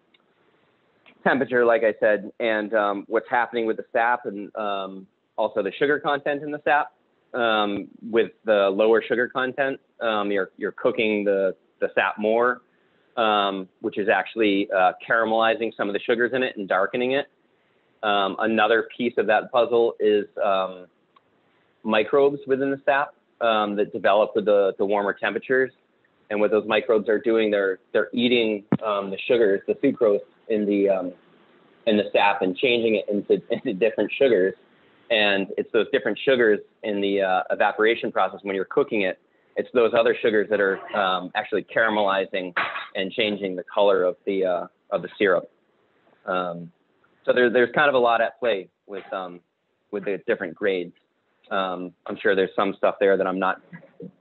temperature, like I said, and um, what's happening with the sap and um, also the sugar content in the sap. Um, with the lower sugar content, um, you're you're cooking the the sap more, which is actually uh, caramelizing some of the sugars in it and darkening it. another piece of that puzzle is microbes within the sap um, that develop with the, the warmer temperatures. And what those microbes are doing, they're they're eating um, the sugars, the sucrose in the um, in the sap, and changing it into (laughs) into different sugars. And it's those different sugars in the uh, evaporation process when you're cooking it. It's those other sugars that are um, actually caramelizing and changing the color of the uh, of the syrup. Um, so there, there's kind of a lot at play with um, with the different grades. Um, I'm sure there's some stuff there that I'm not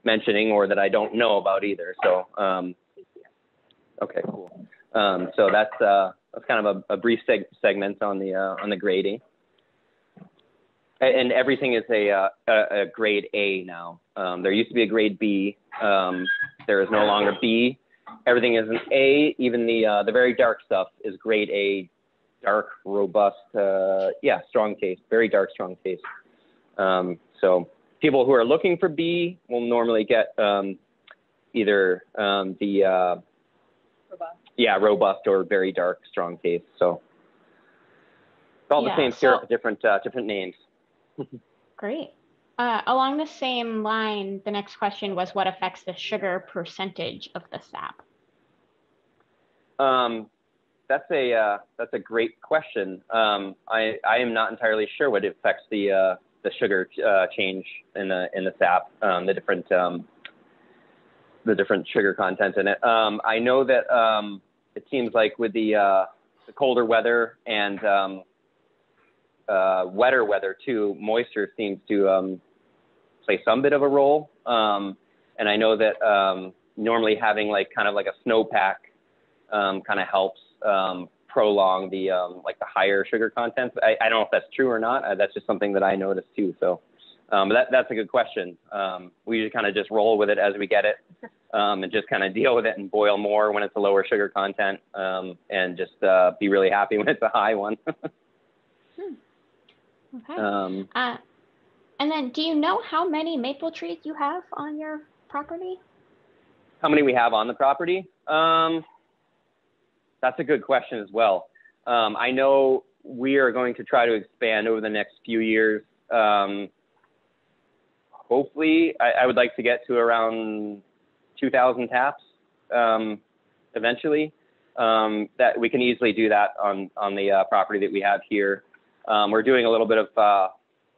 mentioning or that I don't know about either. So, um, okay, cool. Um, so that's uh, that's kind of a, a brief seg segment on the uh, on the grading. And everything is a, uh, a, a grade A now. Um, there used to be a grade B. Um, there is no longer B. Everything is an A. Even the uh, the very dark stuff is grade A, dark, robust. Uh, yeah, strong taste. Very dark, strong taste. Um, so people who are looking for B will normally get um, either um, the. Yeah robust or very dark strong taste. So it's all yeah, the same syrup, so, different uh, different names. (laughs) great. Uh, along the same line, the next question was what affects the sugar percentage of the sap? Um, that's a uh, that's a great question. Um, I I am not entirely sure what affects the uh, the sugar uh, change in the in the sap, um, the different um, the different sugar content in it. Um, I know that um, it seems like with the, uh, the colder weather and um, uh, wetter weather too, moisture seems to um, play some bit of a role. and I know that normally having like kind of like a snowpack kind of helps prolong the um, like the higher sugar content. I, I don't know if that's true or not. Uh, that's just something that I noticed too. So um, that that's a good question. Um, we usually kind of just roll with it as we get it, um, and just kind of deal with it and boil more when it's a lower sugar content, um, and just uh, be really happy (laughs) when it's a high one. hmm. Okay. Um, uh, and then, do you know how many maple trees you have on your property? How many we have on the property? Um, that's a good question as well. Um, I know we are going to try to expand over the next few years. Um, hopefully, I, I, would like to get to around 2,000 taps um, eventually. Um, that we can easily do that on on the uh, property that we have here. Um, we're doing a little bit of uh,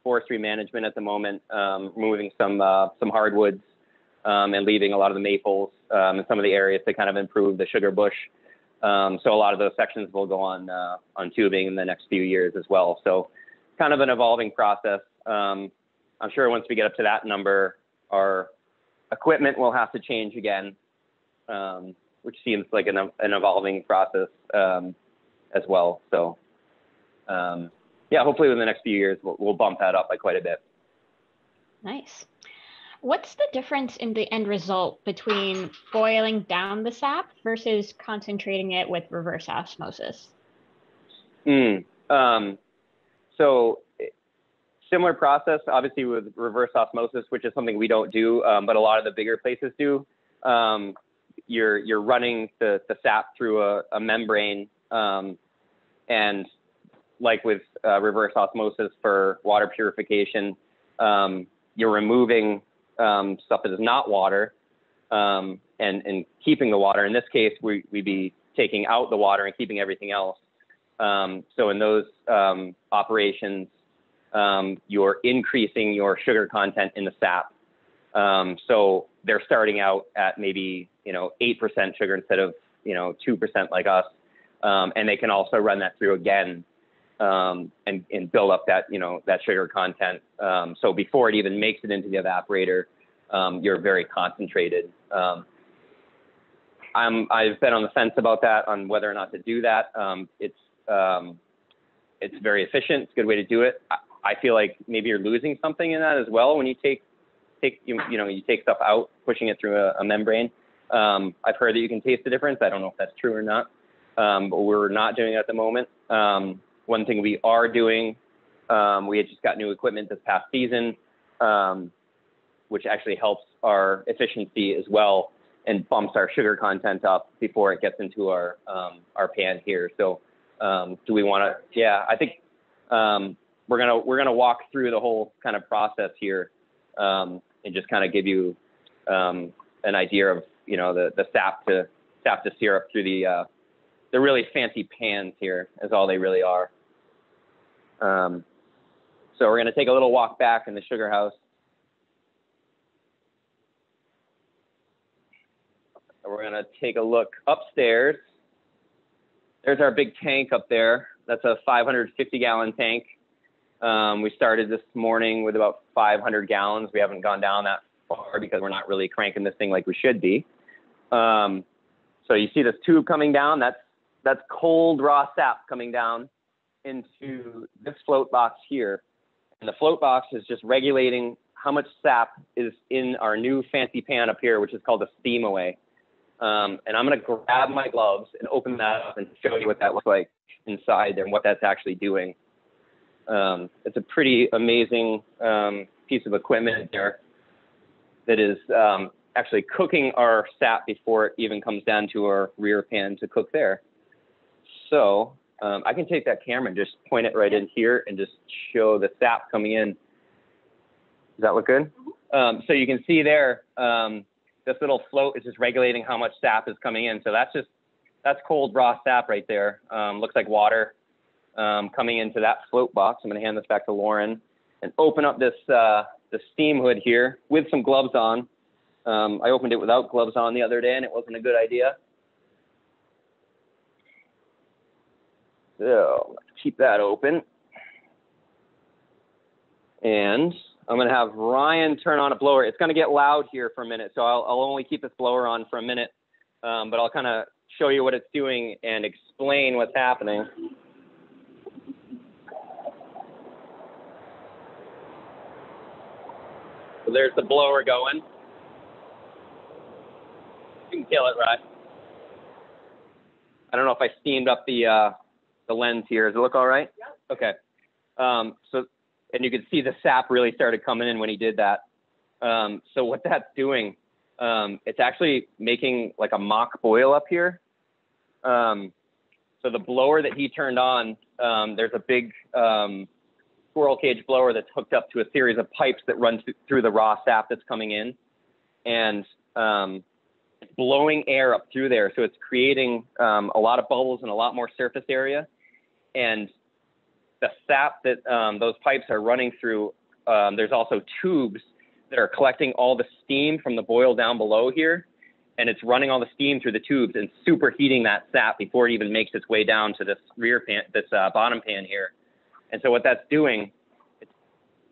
forestry management at the moment, um, removing some uh, some hardwoods and leaving a lot of the maples in some of the areas to kind of improve the sugar bush. Um, so a lot of those sections will go on uh, on tubing in the next few years as well. So kind of an evolving process. Um, I'm sure once we get up to that number, our equipment will have to change again, um, which seems like an, an evolving process um, as well. So um, yeah, hopefully within the next few years, we'll, we'll bump that up by quite a bit. Nice. What's the difference in the end result between boiling down the sap versus concentrating it with reverse osmosis? Mm, um, so similar process, obviously with reverse osmosis, which is something we don't do, um, but a lot of the bigger places do. Um, you're you're running the, the sap through a, a membrane, um, and like with uh, reverse osmosis for water purification, um, you're removing um, stuff that is not water um, and and keeping the water. In this case, we we'd be taking out the water and keeping everything else. so in those operations, um, you're increasing your sugar content in the sap. Um, so they're starting out at maybe you know 8% sugar instead of you know 2% like us, um, and they can also run that through again um, and, and build up that you know that sugar content. Um, so before it even makes it into the evaporator, um, you're very concentrated. I'm, I've been on the fence about that on whether or not to do that. it's it's very efficient. It's a good way to do it. I feel like maybe you're losing something in that as well when you take take you, you know you take stuff out, pushing it through a, a membrane. Um, I've heard that you can taste the difference. I don't know if that's true or not, um, but we're not doing it at the moment. Um, one thing we are doing, um, we had just got new equipment this past season, um, which actually helps our efficiency as well and bumps our sugar content up before it gets into our um, our pan here. So do we want to? Yeah, I think we're gonna we're gonna walk through the whole kind of process here um, and just kind of give you um, an idea of you know the the sap to sap to syrup through the uh, the really fancy pans here is all they really are. Um, so we're gonna take a little walk back in the sugar house. We're gonna take a look upstairs. There's our big tank up there. That's a 550 gallon tank. Um, we started this morning with about 500 gallons. We haven't gone down that far because we're not really cranking this thing like we should be. Um, so you see this tube coming down. That's that's cold raw sap coming down into this float box here, and the float box is just regulating how much sap is in our new fancy pan up here, which is called a steam away. Um, and I'm going to grab my gloves and open that up and show you what that looks like inside there and what that's actually doing. Um, it's a pretty amazing um, piece of equipment there that is um, actually cooking our sap before it even comes down to our rear pan to cook there. So um, I can take that camera and just point it right in here and just show the sap coming in. Does that look good? Um, so you can see there, um, this little float is just regulating how much sap is coming in. So that's just, that's cold raw sap right there. looks like water um, coming into that float box. I'm going to hand this back to Lauren and open up this uh, the steam hood here with some gloves on. Um, I opened it without gloves on the other day and it wasn't a good idea. So keep that open. And I'm going to have Ryan turn on a blower. It's going to get loud here for a minute, so I'll, I'll only keep this blower on for a minute, um, but I'll kind of show you what it's doing and explain what's happening. So there's the blower going. You can kill it, right? I don't know if I steamed up the uh, the lens here. Does it look all right? Yeah. Okay. Um, so, and you can see the sap really started coming in when he did that. Um, so what that's doing, um, it's actually making like a mock boil up here. Um, so the blower that he turned on, um, there's a big um, squirrel cage blower that's hooked up to a series of pipes that run th- through the raw sap that's coming in, and um, blowing air up through there. So it's creating um, a lot of bubbles and a lot more surface area. And the sap that um, those pipes are running through, um, there's also tubes that are collecting all the steam from the boil down below here. And it's running all the steam through the tubes and superheating that sap before it even makes its way down to this rear pan, this uh, bottom pan here. And so what that's doing, it's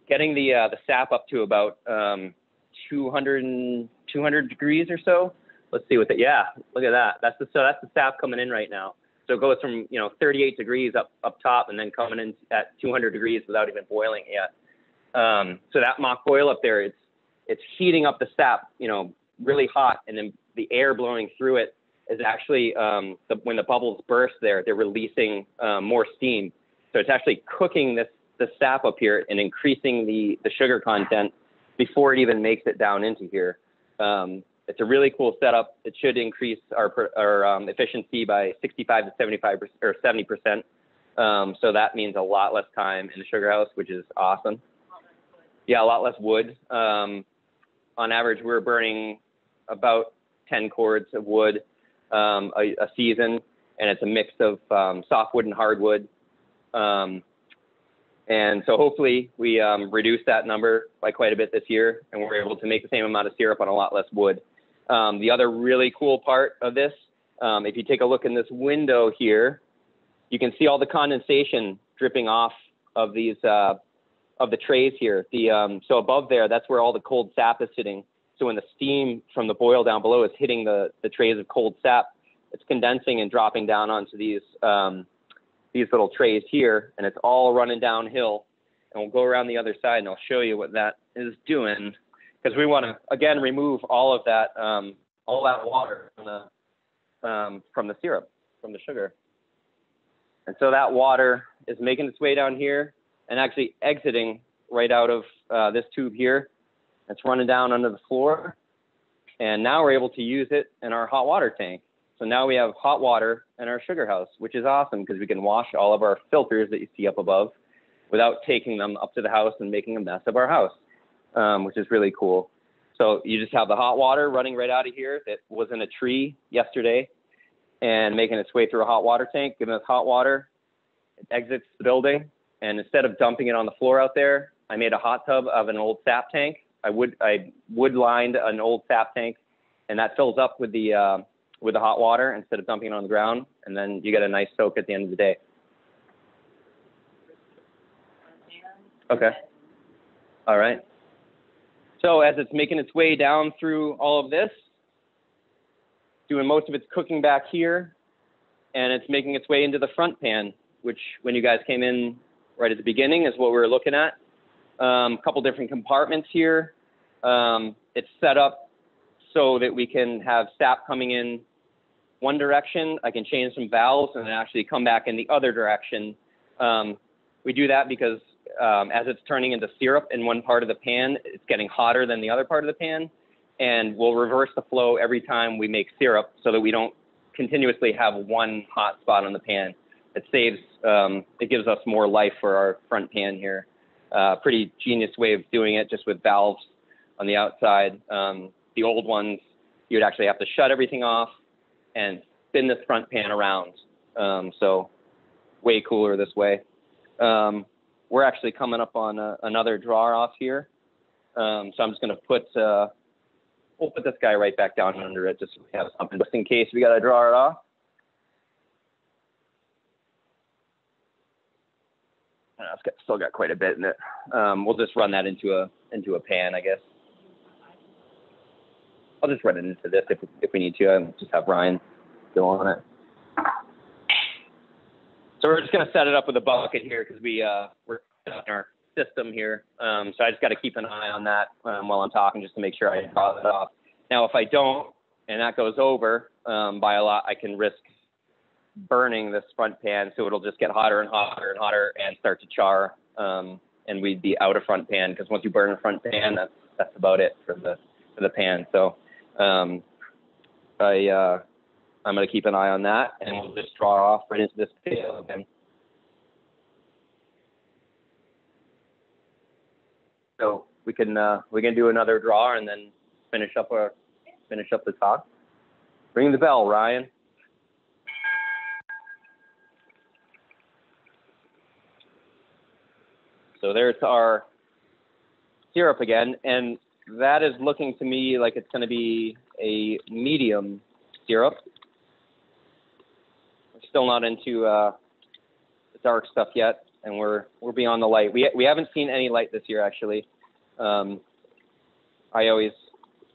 getting the uh, the sap up to about um, 200 200 degrees or so. Let's see what that. Yeah, look at that. That's the so that's the sap coming in right now. So it goes from you know 38 degrees up up top and then coming in at 200 degrees without even boiling yet. Um, so that mock boil up there, it's it's heating up the sap, you know, really hot, and then the air blowing through it is actually um, the, when the bubbles burst there, they're releasing um, more steam. So it's actually cooking this the sap up here and increasing the the sugar content before it even makes it down into here. Um, it's a really cool setup. It should increase our our um, efficiency by 65 to 75 or 70 percent. Um, so that means a lot less time in the sugar house, which is awesome. Yeah, a lot less wood. Um, on average, we're burning about 10 cords of wood um, a, a, season, and it's a mix of um, softwood and hardwood. Um, and so hopefully we um, reduce that number by quite a bit this year, and we're able to make the same amount of syrup on a lot less wood. Um, the other really cool part of this, um, if you take a look in this window here, you can see all the condensation dripping off of these uh, of the trays here. The um, so above there, that's where all the cold sap is sitting. So when the steam from the boil down below is hitting the, the trays of cold sap, it's condensing and dropping down onto these um, these little trays here, and it's all running downhill. And we'll go around the other side, and I'll show you what that is doing, because we want to again remove all of that um, all that water from the um, from the syrup, from the sugar. And so that water is making its way down here and actually exiting right out of uh, this tube here it's running down under the floor. And now we're able to use it in our hot water tank. So now we have hot water in our sugar house, which is awesome because we can wash all of our filters that you see up above without taking them up to the house and making a mess of our house, um, which is really cool. So you just have the hot water running right out of here that was in a tree yesterday and making its way through a hot water tank, giving us hot water. It exits the building. And instead of dumping it on the floor out there, I made a hot tub of an old sap tank I would I wood lined an old sap tank, and that fills up with the uh, with the hot water instead of dumping it on the ground, and then you get a nice soak at the end of the day. Okay. All right. So as it's making its way down through all of this, doing most of its cooking back here, and it's making its way into the front pan, which when you guys came in right at the beginning is what we were looking at. A um, couple different compartments here. Um, it's set up so that we can have sap coming in one direction. I can change some valves and then actually come back in the other direction. Um, we do that because um, as it's turning into syrup in one part of the pan, it's getting hotter than the other part of the pan. And we'll reverse the flow every time we make syrup so that we don't continuously have one hot spot on the pan. It saves, um, it gives us more life for our front pan here. Uh, pretty genius way of doing it just with valves on the outside. Um, the old ones, you'd actually have to shut everything off and spin this front pan around. Um, so way cooler this way. Um, we're actually coming up on a, another drawer off here. Um, so I'm just going to put, uh, we'll put this guy right back down under it just so we have something just in case we got to draw it off. It's got, still got quite a bit in it. Um, we'll just run that into a into a pan, I guess. I'll just run it into this if, if we need to. and just have Ryan go on it. So we're just going to set it up with a bucket here because we, uh, we're in our system here. Um, so I just got to keep an eye on that um, while I'm talking just to make sure I draw it off. Now, if I don't, and that goes over um, by a lot, I can risk burning this front pan. So it'll just get hotter and hotter and hotter and start to char. Um, and we'd be out of front pan because once you burn a front pan, that's, that's about it for the, for the pan. So um, I, uh, I'm going to keep an eye on that, and we'll just draw off right into this pail again. So we can uh, we can do another draw and then finish up our finish up the talk. Ring the bell, Ryan. So there's our syrup again, and that is looking to me like it's going to be a medium syrup. We're still not into uh, the dark stuff yet, and we're we're beyond the light. We we haven't seen any light this year actually. Um, I always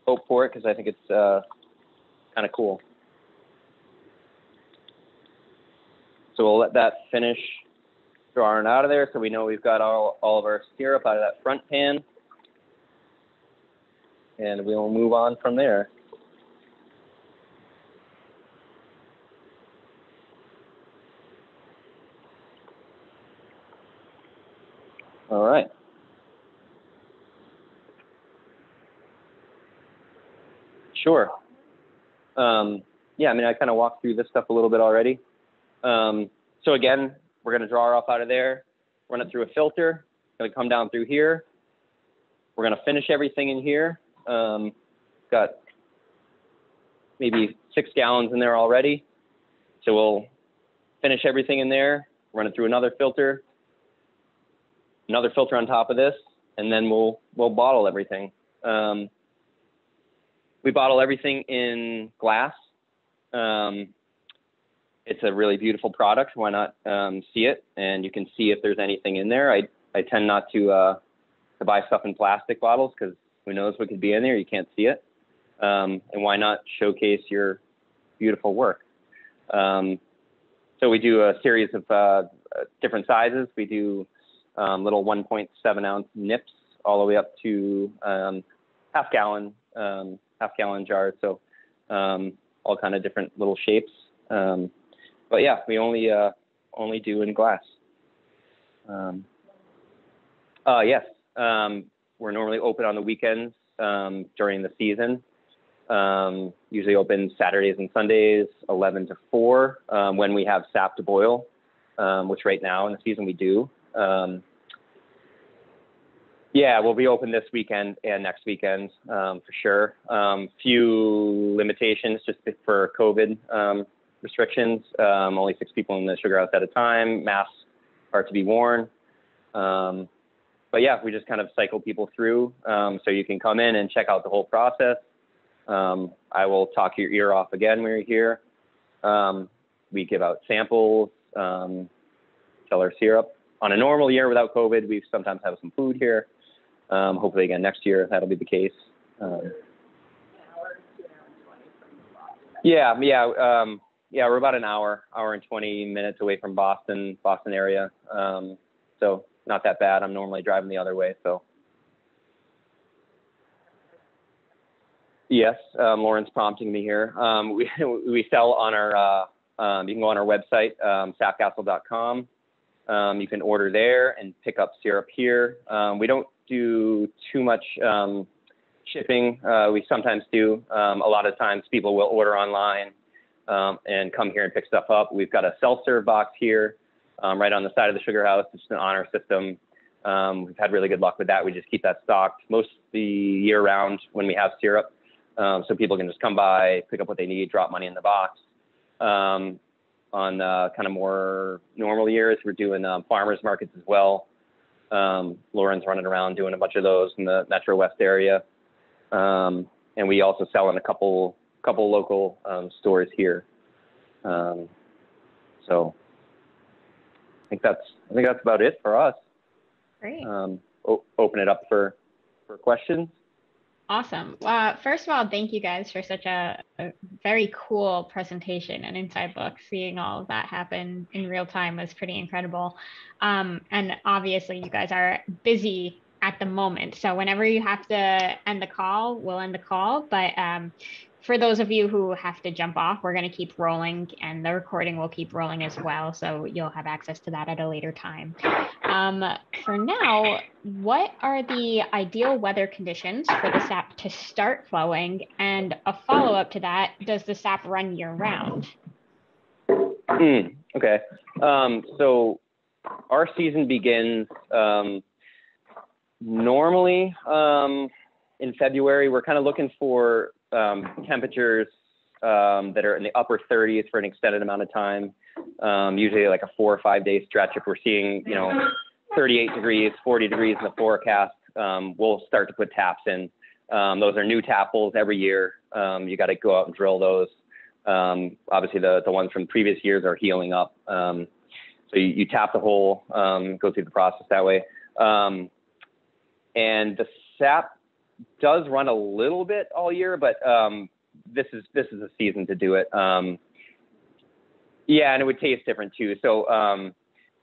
hope for it because I think it's uh, kind of cool. So we'll let that finish drawing out of there so we know we've got all, all of our syrup out of that front pan. And we'll move on from there. All right. Sure. Um, yeah, I mean, I kind of walked through this stuff a little bit already. Um, so again, we're going to draw off out of there, run it through a filter, going to come down through here. We're going to finish everything in here. Um, got maybe six gallons in there already. So we'll finish everything in there, run it through another filter, another filter on top of this, and then we'll we'll bottle everything. Um, we bottle everything in glass. Um, it's a really beautiful product. Why not um, see it? And you can see if there's anything in there. I, I tend not to, uh, to buy stuff in plastic bottles because who knows what could be in there? You can't see it. Um, and why not showcase your beautiful work? Um, so we do a series of uh, different sizes. We do um, little 1.7 ounce nips all the way up to um, half gallon um, half gallon jars. So um, all kind of different little shapes. But yeah, we only uh, only do in glass. Uh, yes, um, we're normally open on the weekends um, during the season. Um, usually open Saturdays and Sundays, 11 to 4, um, when we have sap to boil, um, which right now in the season we do. Um, yeah, we'll be open this weekend and next weekend um, for sure. Few limitations just for COVID restrictions. Only six people in the sugar house at a time. Masks are to be worn. Um, but yeah, we just kind of cycle people through um, so you can come in and check out the whole process. I will talk your ear off again when you're here. we give out samples, sell our syrup. On a normal year without COVID, we sometimes have some food here. Um, hopefully again next year that'll be the case. Um, yeah, yeah, um, yeah. We're about an hour, hour and 20 minutes away from Boston, Boston area. Um, so not that bad. I'm normally driving the other way, so. Yes, um, Lauren's prompting me here. Um, we (laughs) we sell on our. Uh, um, you can go on our website, um, sapcastle.com. Um, you can order there and pick up syrup here. Um, we don't do too much um, shipping. Uh, we sometimes do. Um, a lot of times people will order online and come here and pick stuff up. We've got a self-serve box here um, right on the side of the sugar house. It's an honor system. Um, we've had really good luck with that. We just keep that stocked most the year round when we have syrup. Um, so people can just come by, pick up what they need, drop money in the box. on uh, kind of more normal years, we're doing farmers markets as well. Um, Lauren's running around doing a bunch of those in the Metro West area. Um, and we also sell in a couple couple local um, stores here. Um, so think that's I think that's about it for us. Great. Um, open it up for for questions. Awesome. Uh, first of all, thank you guys for such a, a, very cool presentation and inside look. Seeing all of that happen in real time was pretty incredible. Um, and obviously, you guys are busy at the moment. So whenever you have to end the call, we'll end the call. But um, for those of you who have to jump off, we're going to keep rolling and the recording will keep rolling as well. So you'll have access to that at a later time. Um, for now, what are the ideal weather conditions for the sap to start flowing? And a follow up to that, does the sap run year round? Mm, okay. Um, so our season begins um, normally um, in February. We're kind of looking for um, temperatures um, that are in the upper 30s for an extended amount of time. Um, usually like a four or five day stretch. If we're seeing, you know, 38 degrees, 40 degrees in the forecast, um, we'll start to put taps in. Um, those are new tap holes every year. Um, you got to go out and drill those. obviously, the the ones from previous years are healing up. so you, you, tap the hole, go through the process that way. and the sap does run a little bit all year, but um, this is this is a season to do it. Um, yeah, and it would taste different too. So um,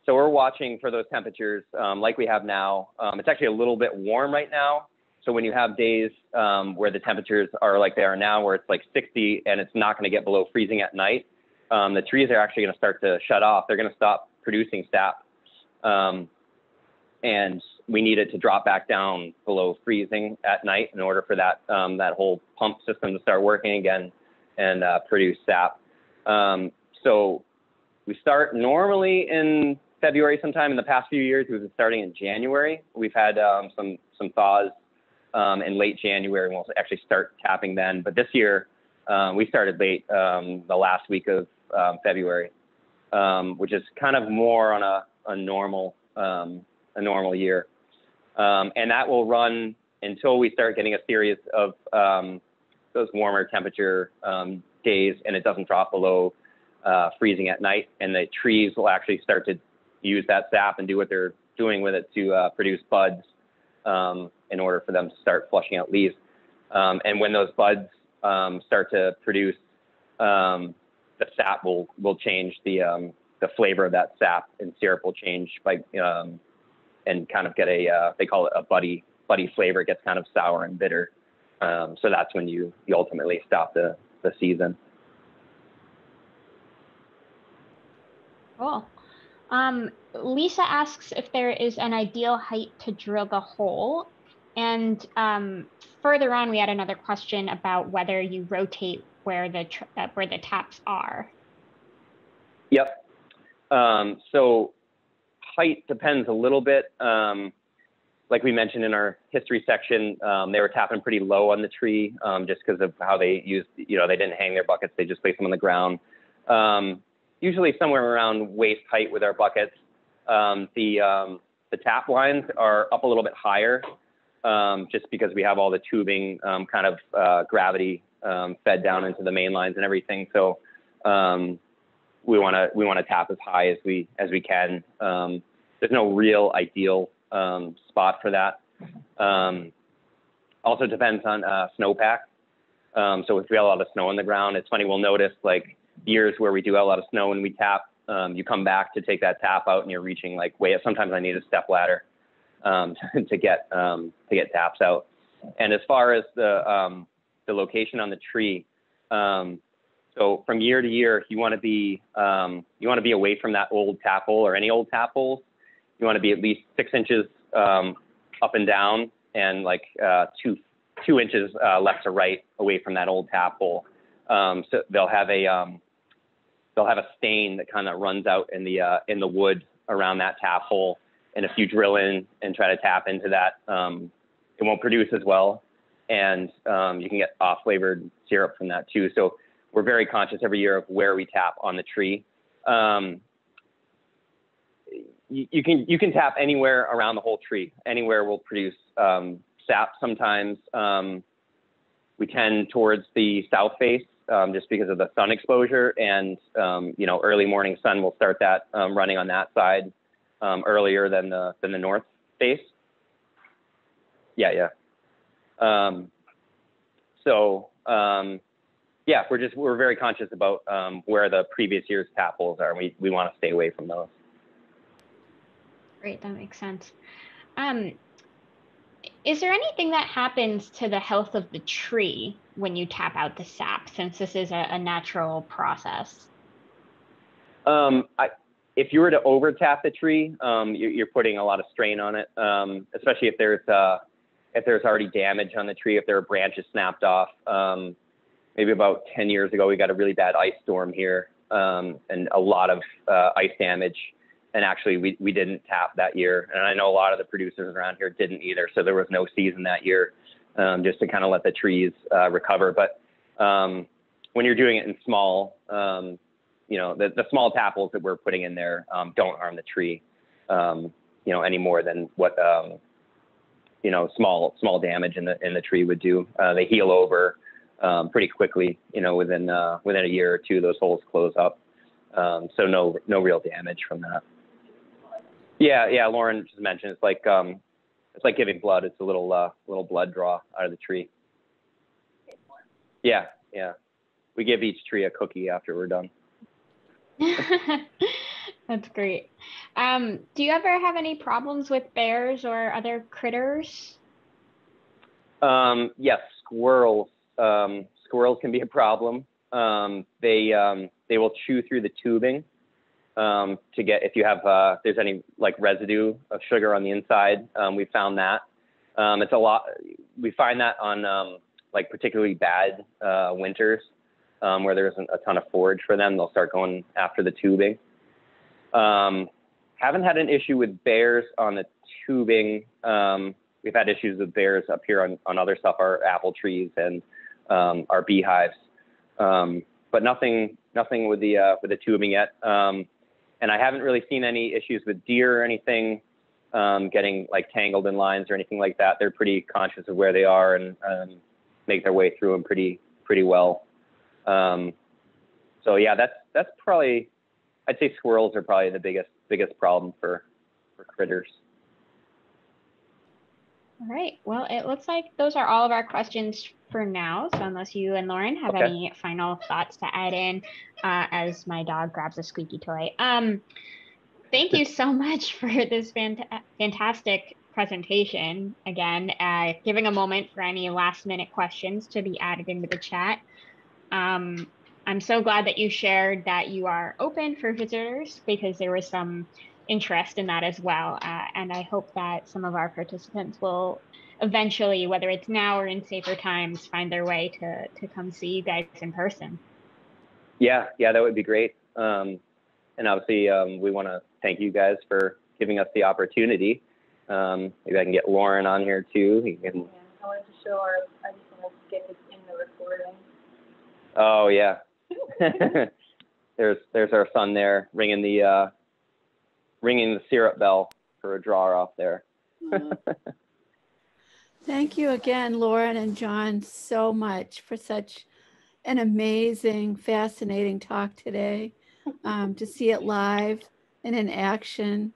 so we're watching for those temperatures um, like we have now. Um, it's actually a little bit warm right now. so when you have days um, where the temperatures are like they are now, where it's like 60 and it's not going to get below freezing at night, the trees are actually going to start to shut off. They're going to stop producing sap. And we need it to drop back down below freezing at night in order for that um, that whole pump system to start working again and uh, produce sap. Um, so we start normally in February sometime. In the past few years, we've been starting in January. We've had um, some some thaws um, in late January, and we'll actually start tapping then. But this year, um, we started late um, the last week of February, which is kind of more on a, a normal a normal year, um, and that will run until we start getting a series of um, those warmer temperature um, days, and it doesn't drop below uh, freezing at night, and the trees will actually start to use that sap and do what they're doing with it to uh, produce buds um, in order for them to start flushing out leaves. Um, and when those buds um, start to produce, the sap will will change the the flavor of that sap, and syrup will change by um, and kind of get a uh, they call it a buddy buddy flavor. It gets kind of sour and bitter. Um, so that's when you you ultimately stop the the season. Cool. Um, Lisa asks if there is an ideal height to drill the hole. And um, further on, we had another question about whether you rotate where the uh, where the taps are. Yep. Um, so height depends a little bit. Um, like we mentioned in our history section, um, they were tapping pretty low on the tree um, just because of how they used, you know, they didn't hang their buckets, they just placed them on the ground. Um, usually somewhere around waist height with our buckets. Um, the, um, the tap lines are up a little bit higher um, just because we have all the tubing kind of uh, gravity fed down into the main lines and everything. So we want to we want to tap as high as we as we can. There's no real ideal um, spot for that. Um, also depends on uh, snowpack. Um, so if we have a lot of snow on the ground, it's funny, we'll notice like years where we do have a lot of snow and we tap, um, you come back to take that tap out and you're reaching like way, sometimes I need a step ladder um, (laughs) to get um, to get taps out. And as far as the, the location on the tree, so from year to year, you want to be um, you want to be away from that old tap hole or any old tap holes you want to be at least six inches um, up and down and like uh, two two inches uh, left to right away from that old tap hole. Um, so they'll have a um, they'll have a stain that kind of runs out in the uh, in the wood around that tap hole. And if you drill in and try to tap into that, um, it won't produce as well, and um, you can get off flavored syrup from that too. So we're very conscious every year of where we tap on the tree. Um, you, can you can tap anywhere around the whole tree. Anywhere will produce um, sap. Sometimes um, we tend towards the south face um, just because of the sun exposure, and um, you know early morning sun will start that um, running on that side um, earlier than the than the north face. Yeah, yeah. so yeah, we're just we're very conscious about where the previous year's tap holes are. We we want to stay away from those. Great, that makes sense. Um, is there anything that happens to the health of the tree when you tap out the sap, since this is a, a natural process? Um, I, if you were to over tap the tree, um, you're, you're, putting a lot of strain on it, um, especially if there's uh, if there's already damage on the tree, if there are branches snapped off. Um, maybe about 10 years ago, we got a really bad ice storm here um, and a lot of uh, ice damage and actually we, we didn't tap that year. And I know a lot of the producers around here didn't either. So there was no season that year um, just to kind of let the trees uh, recover. But um, when you're doing it in small, um, you know, the, the small tap holes that we're putting in there um, don't harm the tree, um, you know, any more than what, um, you know, small, small damage in the, in the tree would do. Uh, they heal over pretty quickly, you know, within, uh, within a year or two, those holes close up. so no, no real damage from that. Yeah, yeah. Lauren just mentioned it's like um, it's like giving blood. It's a little uh, little blood draw out of the tree. Yeah, yeah. We give each tree a cookie after we're done. (laughs) That's great. Um, do you ever have any problems with bears or other critters? Um, yes, squirrels. Um, squirrels can be a problem. Um, they um, they will chew through the tubing um, to get if you have uh, if there's any like residue of sugar on the inside. Um, we found that um, it's a lot. We find that on um, like particularly bad uh, winters um, where there isn't a ton of forage for them. They'll start going after the tubing. Haven't had an issue with bears on the tubing. We've had issues with bears up here on, on other stuff, our apple trees and our beehives, um, but nothing nothing with the uh, with the tubing yet. Um, and I haven't really seen any issues with deer or anything um, getting like tangled in lines or anything like that. They're pretty conscious of where they are and um, make their way through them pretty pretty well. Um, so yeah, that's that's probably I'd say squirrels are probably the biggest biggest problem for for critters. All right. Well, it looks like those are all of our questions for now. So unless you and Lauren have Okay. any final thoughts to add in, uh, as my dog grabs a squeaky toy. Um, thank you so much (laughs) for this fant- fantastic presentation. Again, uh, giving a moment for any last minute questions to be added into the chat. Um, I'm so glad that you shared that you are open for visitors because there was some interest in that as well. Uh, and I hope that some of our participants will eventually, whether it's now or in safer times, find their way to, to come see you guys in person. Yeah, yeah, that would be great. Um, and obviously, um, we want to thank you guys for giving us the opportunity. Um, maybe I can get Lauren on here too. He can, Yeah, I wanted to show our, I just wanted to get this in the recording. oh yeah. (laughs) there's there's our son there ringing the uh, ringing the syrup bell for a draw off there. (laughs) Thank you again, Lauren and Jon, so much for such an amazing, fascinating talk today. Um, to see it live and in action,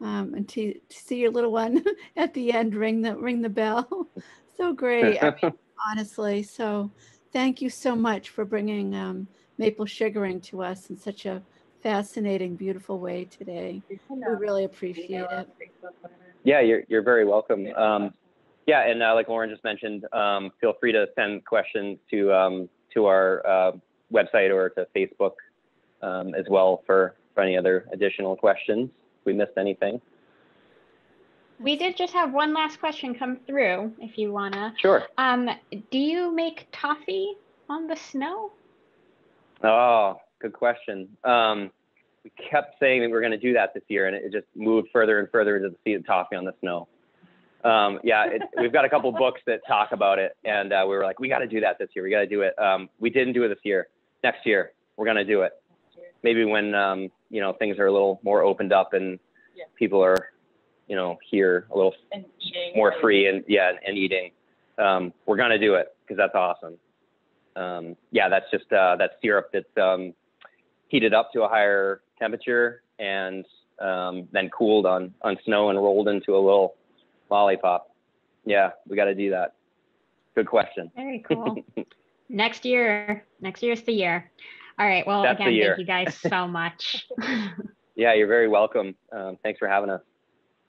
um, and to, to see your little one (laughs) at the end ring the ring the bell, (laughs) so great. I mean, honestly, so thank you so much for bringing um, maple sugaring to us in such a fascinating, beautiful way today. We really appreciate it. us, Facebook, whatever. Yeah, you're you're very welcome. Um, yeah, and uh, like Lauren just mentioned, um, feel free to send questions to um, to our uh, website or to Facebook um, as well for, for any other additional questions. If we missed anything, We did just have one last question come through, if you wanna. sure. Um, do you make toffee on the snow? Oh, good question. Um, we kept saying that we are going to do that this year, and it just moved further and further into the sea of toffee on the snow. Um, yeah, it, (laughs) we've got a couple books that talk about it, and uh, we were like, we got to do that this year. We got to do it. Um, we didn't do it this year. Next year, we're going to do it. Maybe when um, you know things are a little more opened up and Yeah. people are, you know, here a little eating. more like, free and yeah and eating um, we're gonna do it because that's awesome um, yeah that's just uh, that syrup that's um, heated up to a higher temperature and um, then cooled on on snow and rolled into a little lollipop yeah we got to do that good question Very cool. (laughs) next year, next year's the year. All right. Well, That's again, thank you guys so much. (laughs) yeah you're very welcome um, thanks for having us